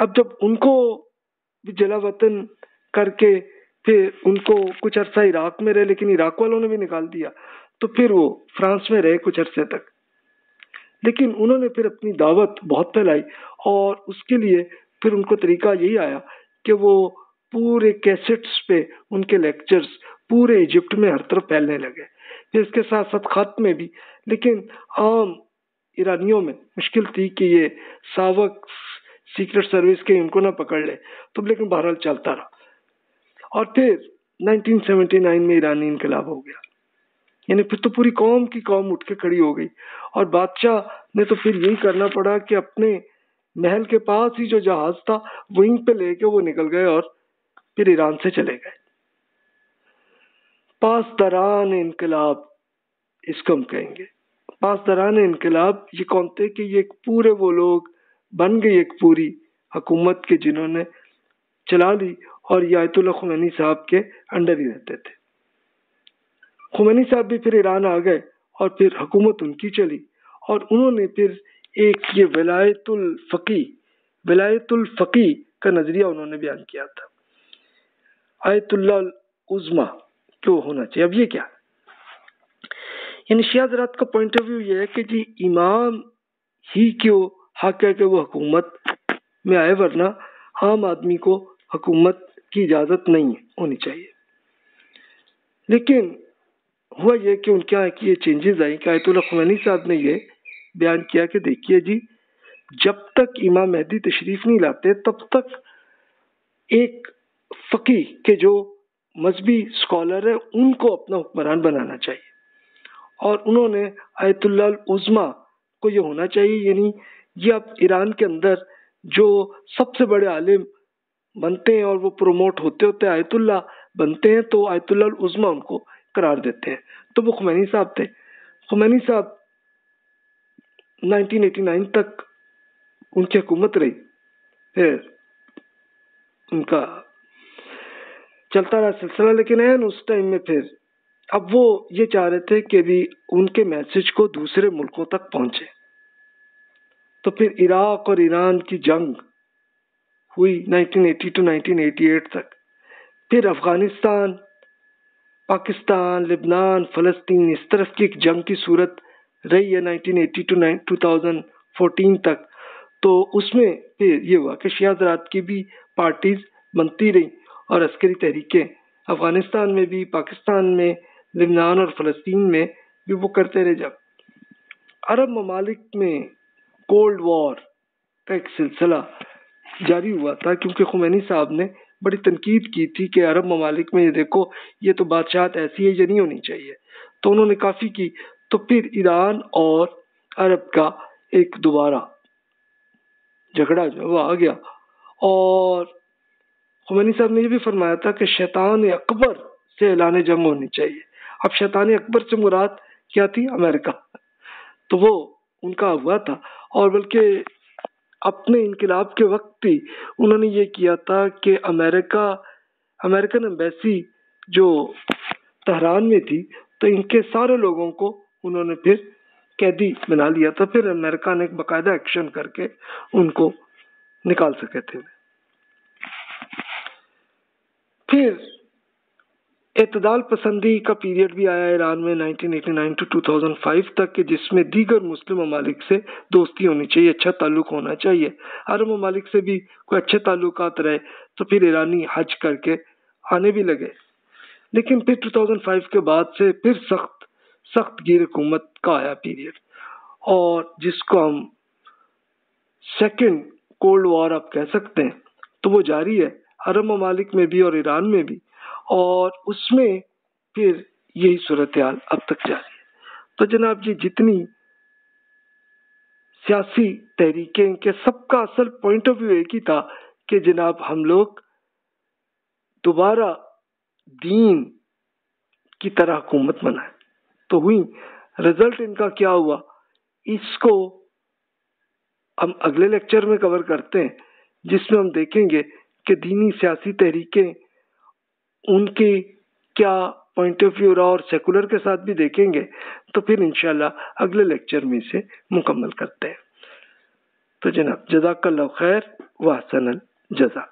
اب جب ان کو جلا وطن کر کے پھر ان کو کچھ عرصہ عراق میں رہے، لیکن عراق والوں نے بھی نکال دیا۔ تو پھر وہ فرانس میں رہے کچھ عرصے تک۔ لیکن انہوں نے پھر اپنی دعوت بہت پھیلائی اور اس کے لیے پھر ان کو طریقہ یہی آیا کہ وہ پورے کیسٹس پہ ان کے لیکچرز پورے ایجپٹ میں ہر طرف پھیلنے لگے۔ پھر اس کے ساتھ ساتھ خط میں بھی۔ لیکن عام ایرانیوں میں مشکل تھی کہ یہ ساوک سیکرٹ سروس کے ان کو نہ پکڑ لے۔ تو لیکن بہرحال چلتا رہا۔ اور پھر 1979 میں ایرانی انقلاب ہو گیا۔ یعنی پھر تو پوری قوم کی قوم اٹھ کے کھڑی ہو گئی۔ اور بادشاہ نے تو پھر یہی کرنا پڑا کہ اپنے محل کے پاس ہی جو جہاز تھا، وہیں پہ لے کے وہ نکل گئے اور پھر ایران سے چلے گئے۔ پاس دران انقلاب اس کو ہم کہیں گے۔ پاس دران انقلاب، یہ کون تھے کہ یہ پورے وہ لوگ بن گئی ایک پوری حکومت کے جنہوں نے چلا لی۔ اور یہ آیت اللہ خمینی صاحب کے انڈر ہی رہتے تھے۔ خمینی صاحب بھی پھر ایران آ گئے اور پھر حکومت ان کی چلی اور انہوں نے پھر ایک یہ ولایت الفقی ولایت الفقی کا نظریہ انہوں نے بیان کیا تھا۔ آیت اللہ عظما کیوں ہونا چاہیے۔ اب یہ کیا؟ یعنی شیعہ حضرات کا پوائنٹ آف ویو یہ ہے کہ جی امام ہی کیوں حق ہے کہ وہ حکومت میں آئے، ورنہ عام آدمی کو حکومت کی اجازت نہیں ہونی چاہیے۔ لیکن ہوا یہ کہ ان کے یہاں کی یہ چینجز آئیں کہ آیت اللہ خمینی صاحب نے یہ بیان کیا کہ دیکھیے جی جب تک امام مہدی تشریف نہیں لاتے، تب تک ایک فقی کے جو مذہبی اسکالر ہے ان کو اپنا حکمران بنانا چاہیے۔ اور انہوں نے آیت اللہ العظما کو یہ ہونا چاہیے یعنی یہ اب ایران کے اندر جو سب سے بڑے عالم بنتے ہیں اور وہ پروموٹ ہوتے ہوتے آیت اللہ بنتے ہیں تو آیت اللہ العظما ان کو قرار دیتے ہیں۔ تو وہ خمینی صاحب تھے۔ خمینی صاحب نائنٹین ایٹی نائن تک ان کی حکومت رہی۔ پھر ان کا چلتا رہا سلسلہ، لیکن اس ٹائم میں پھر اب وہ یہ چاہ رہے تھے کہ بھی ان کے میسج کو دوسرے ملکوں تک پہنچے۔ تو پھر عراق اور ایران کی جنگ ہوئی 1980 ٹو 1988 تک۔ پھر افغانستان، پاکستان، لبنان، فلسطین، اس طرف کی ایک جنگ کی صورت رہی ہے 1980 ٹو 2014 تک۔ تو اس میں پھر یہ ہوا کہ شیعہ حضرات کی بھی پارٹیز بنتی رہی اور عسکری تحریکیں افغانستان میں بھی، پاکستان میں، لبنان اور فلسطین میں بھی وہ کرتے رہے۔ جب عرب ممالک میں کولڈ وار کا ایک سلسلہ جاری ہوا تھا کیونکہ خمینی صاحب نے بڑی تنقید کی تھی کہ عرب ممالک میں یہ دیکھو، یہ تو بادشاہت ایسی ہے، یہ نہیں ہونی چاہیے۔ تو انہوں نے کافی کی۔ تو پھر ایران اور عرب کا ایک دوبارہ جھگڑا جو وہ آ گیا۔ اور خمینی صاحب نے یہ بھی فرمایا تھا کہ شیطان اکبر سے اعلان جنگ ہونی چاہیے۔ اب شیطان اکبر سے مراد کیا تھی؟ امریکہ۔ تو وہ ان کا ہوا تھا۔ اور بلکہ اپنے انقلاب کے وقت ہی انہوں نے یہ کیا تھا کہ امریکہ، امریکن امبیسی جو تہران میں تھی، تو ان کے سارے لوگوں کو انہوں نے پھر قیدی بنا لیا تھا، پھر امریکہ نے ایک باقاعدہ ایکشن کر کے ان کو نکال سکے تھے۔ پھر اعتدال پسندی کا پیریڈ بھی آیا ایران میں 1989 ٹو 2005 تک کہ جس میں دیگر مسلم ممالک سے دوستی ہونی چاہیے اچھا تعلق ہونا چاہیے۔ عرب ممالک سے بھی کوئی اچھے تعلقات رہے تو پھر ایرانی حج کر کے آنے بھی لگے۔ لیکن پھر 2005 کے بعد سے پھر سخت سخت گیر حکومت کا آیا پیریڈ اور جس کو ہم سیکنڈ کولڈ وار آپ کہہ سکتے ہیں، تو وہ جاری ہے۔ عرب ممالک میں بھی اور ایران میں بھی۔ اور اس میں پھر یہی صورتحال اب تک جاری ہے۔ تو جناب جی جتنی سیاسی تحریکیں کے سب کا اصل پوائنٹ آف ویو ایک ہی تھا کہ جناب ہم لوگ دوبارہ دین کی طرح حکومت بنائے تو ہوئی رزلٹ ان کا کیا ہوا؟ اس کو ہم اگلے لیکچر میں کور کرتے ہیں، جس میں ہم دیکھیں گے کہ دینی سیاسی تحریکیں ان کی کیا پوائنٹ آف ویو رہا اور سیکولر کے ساتھ بھی دیکھیں گے، تو پھر انشاءاللہ اگلے لیکچر میں اسے مکمل کرتے ہیں۔ تو جناب، جزاک اللہ خیر و حسن الجزا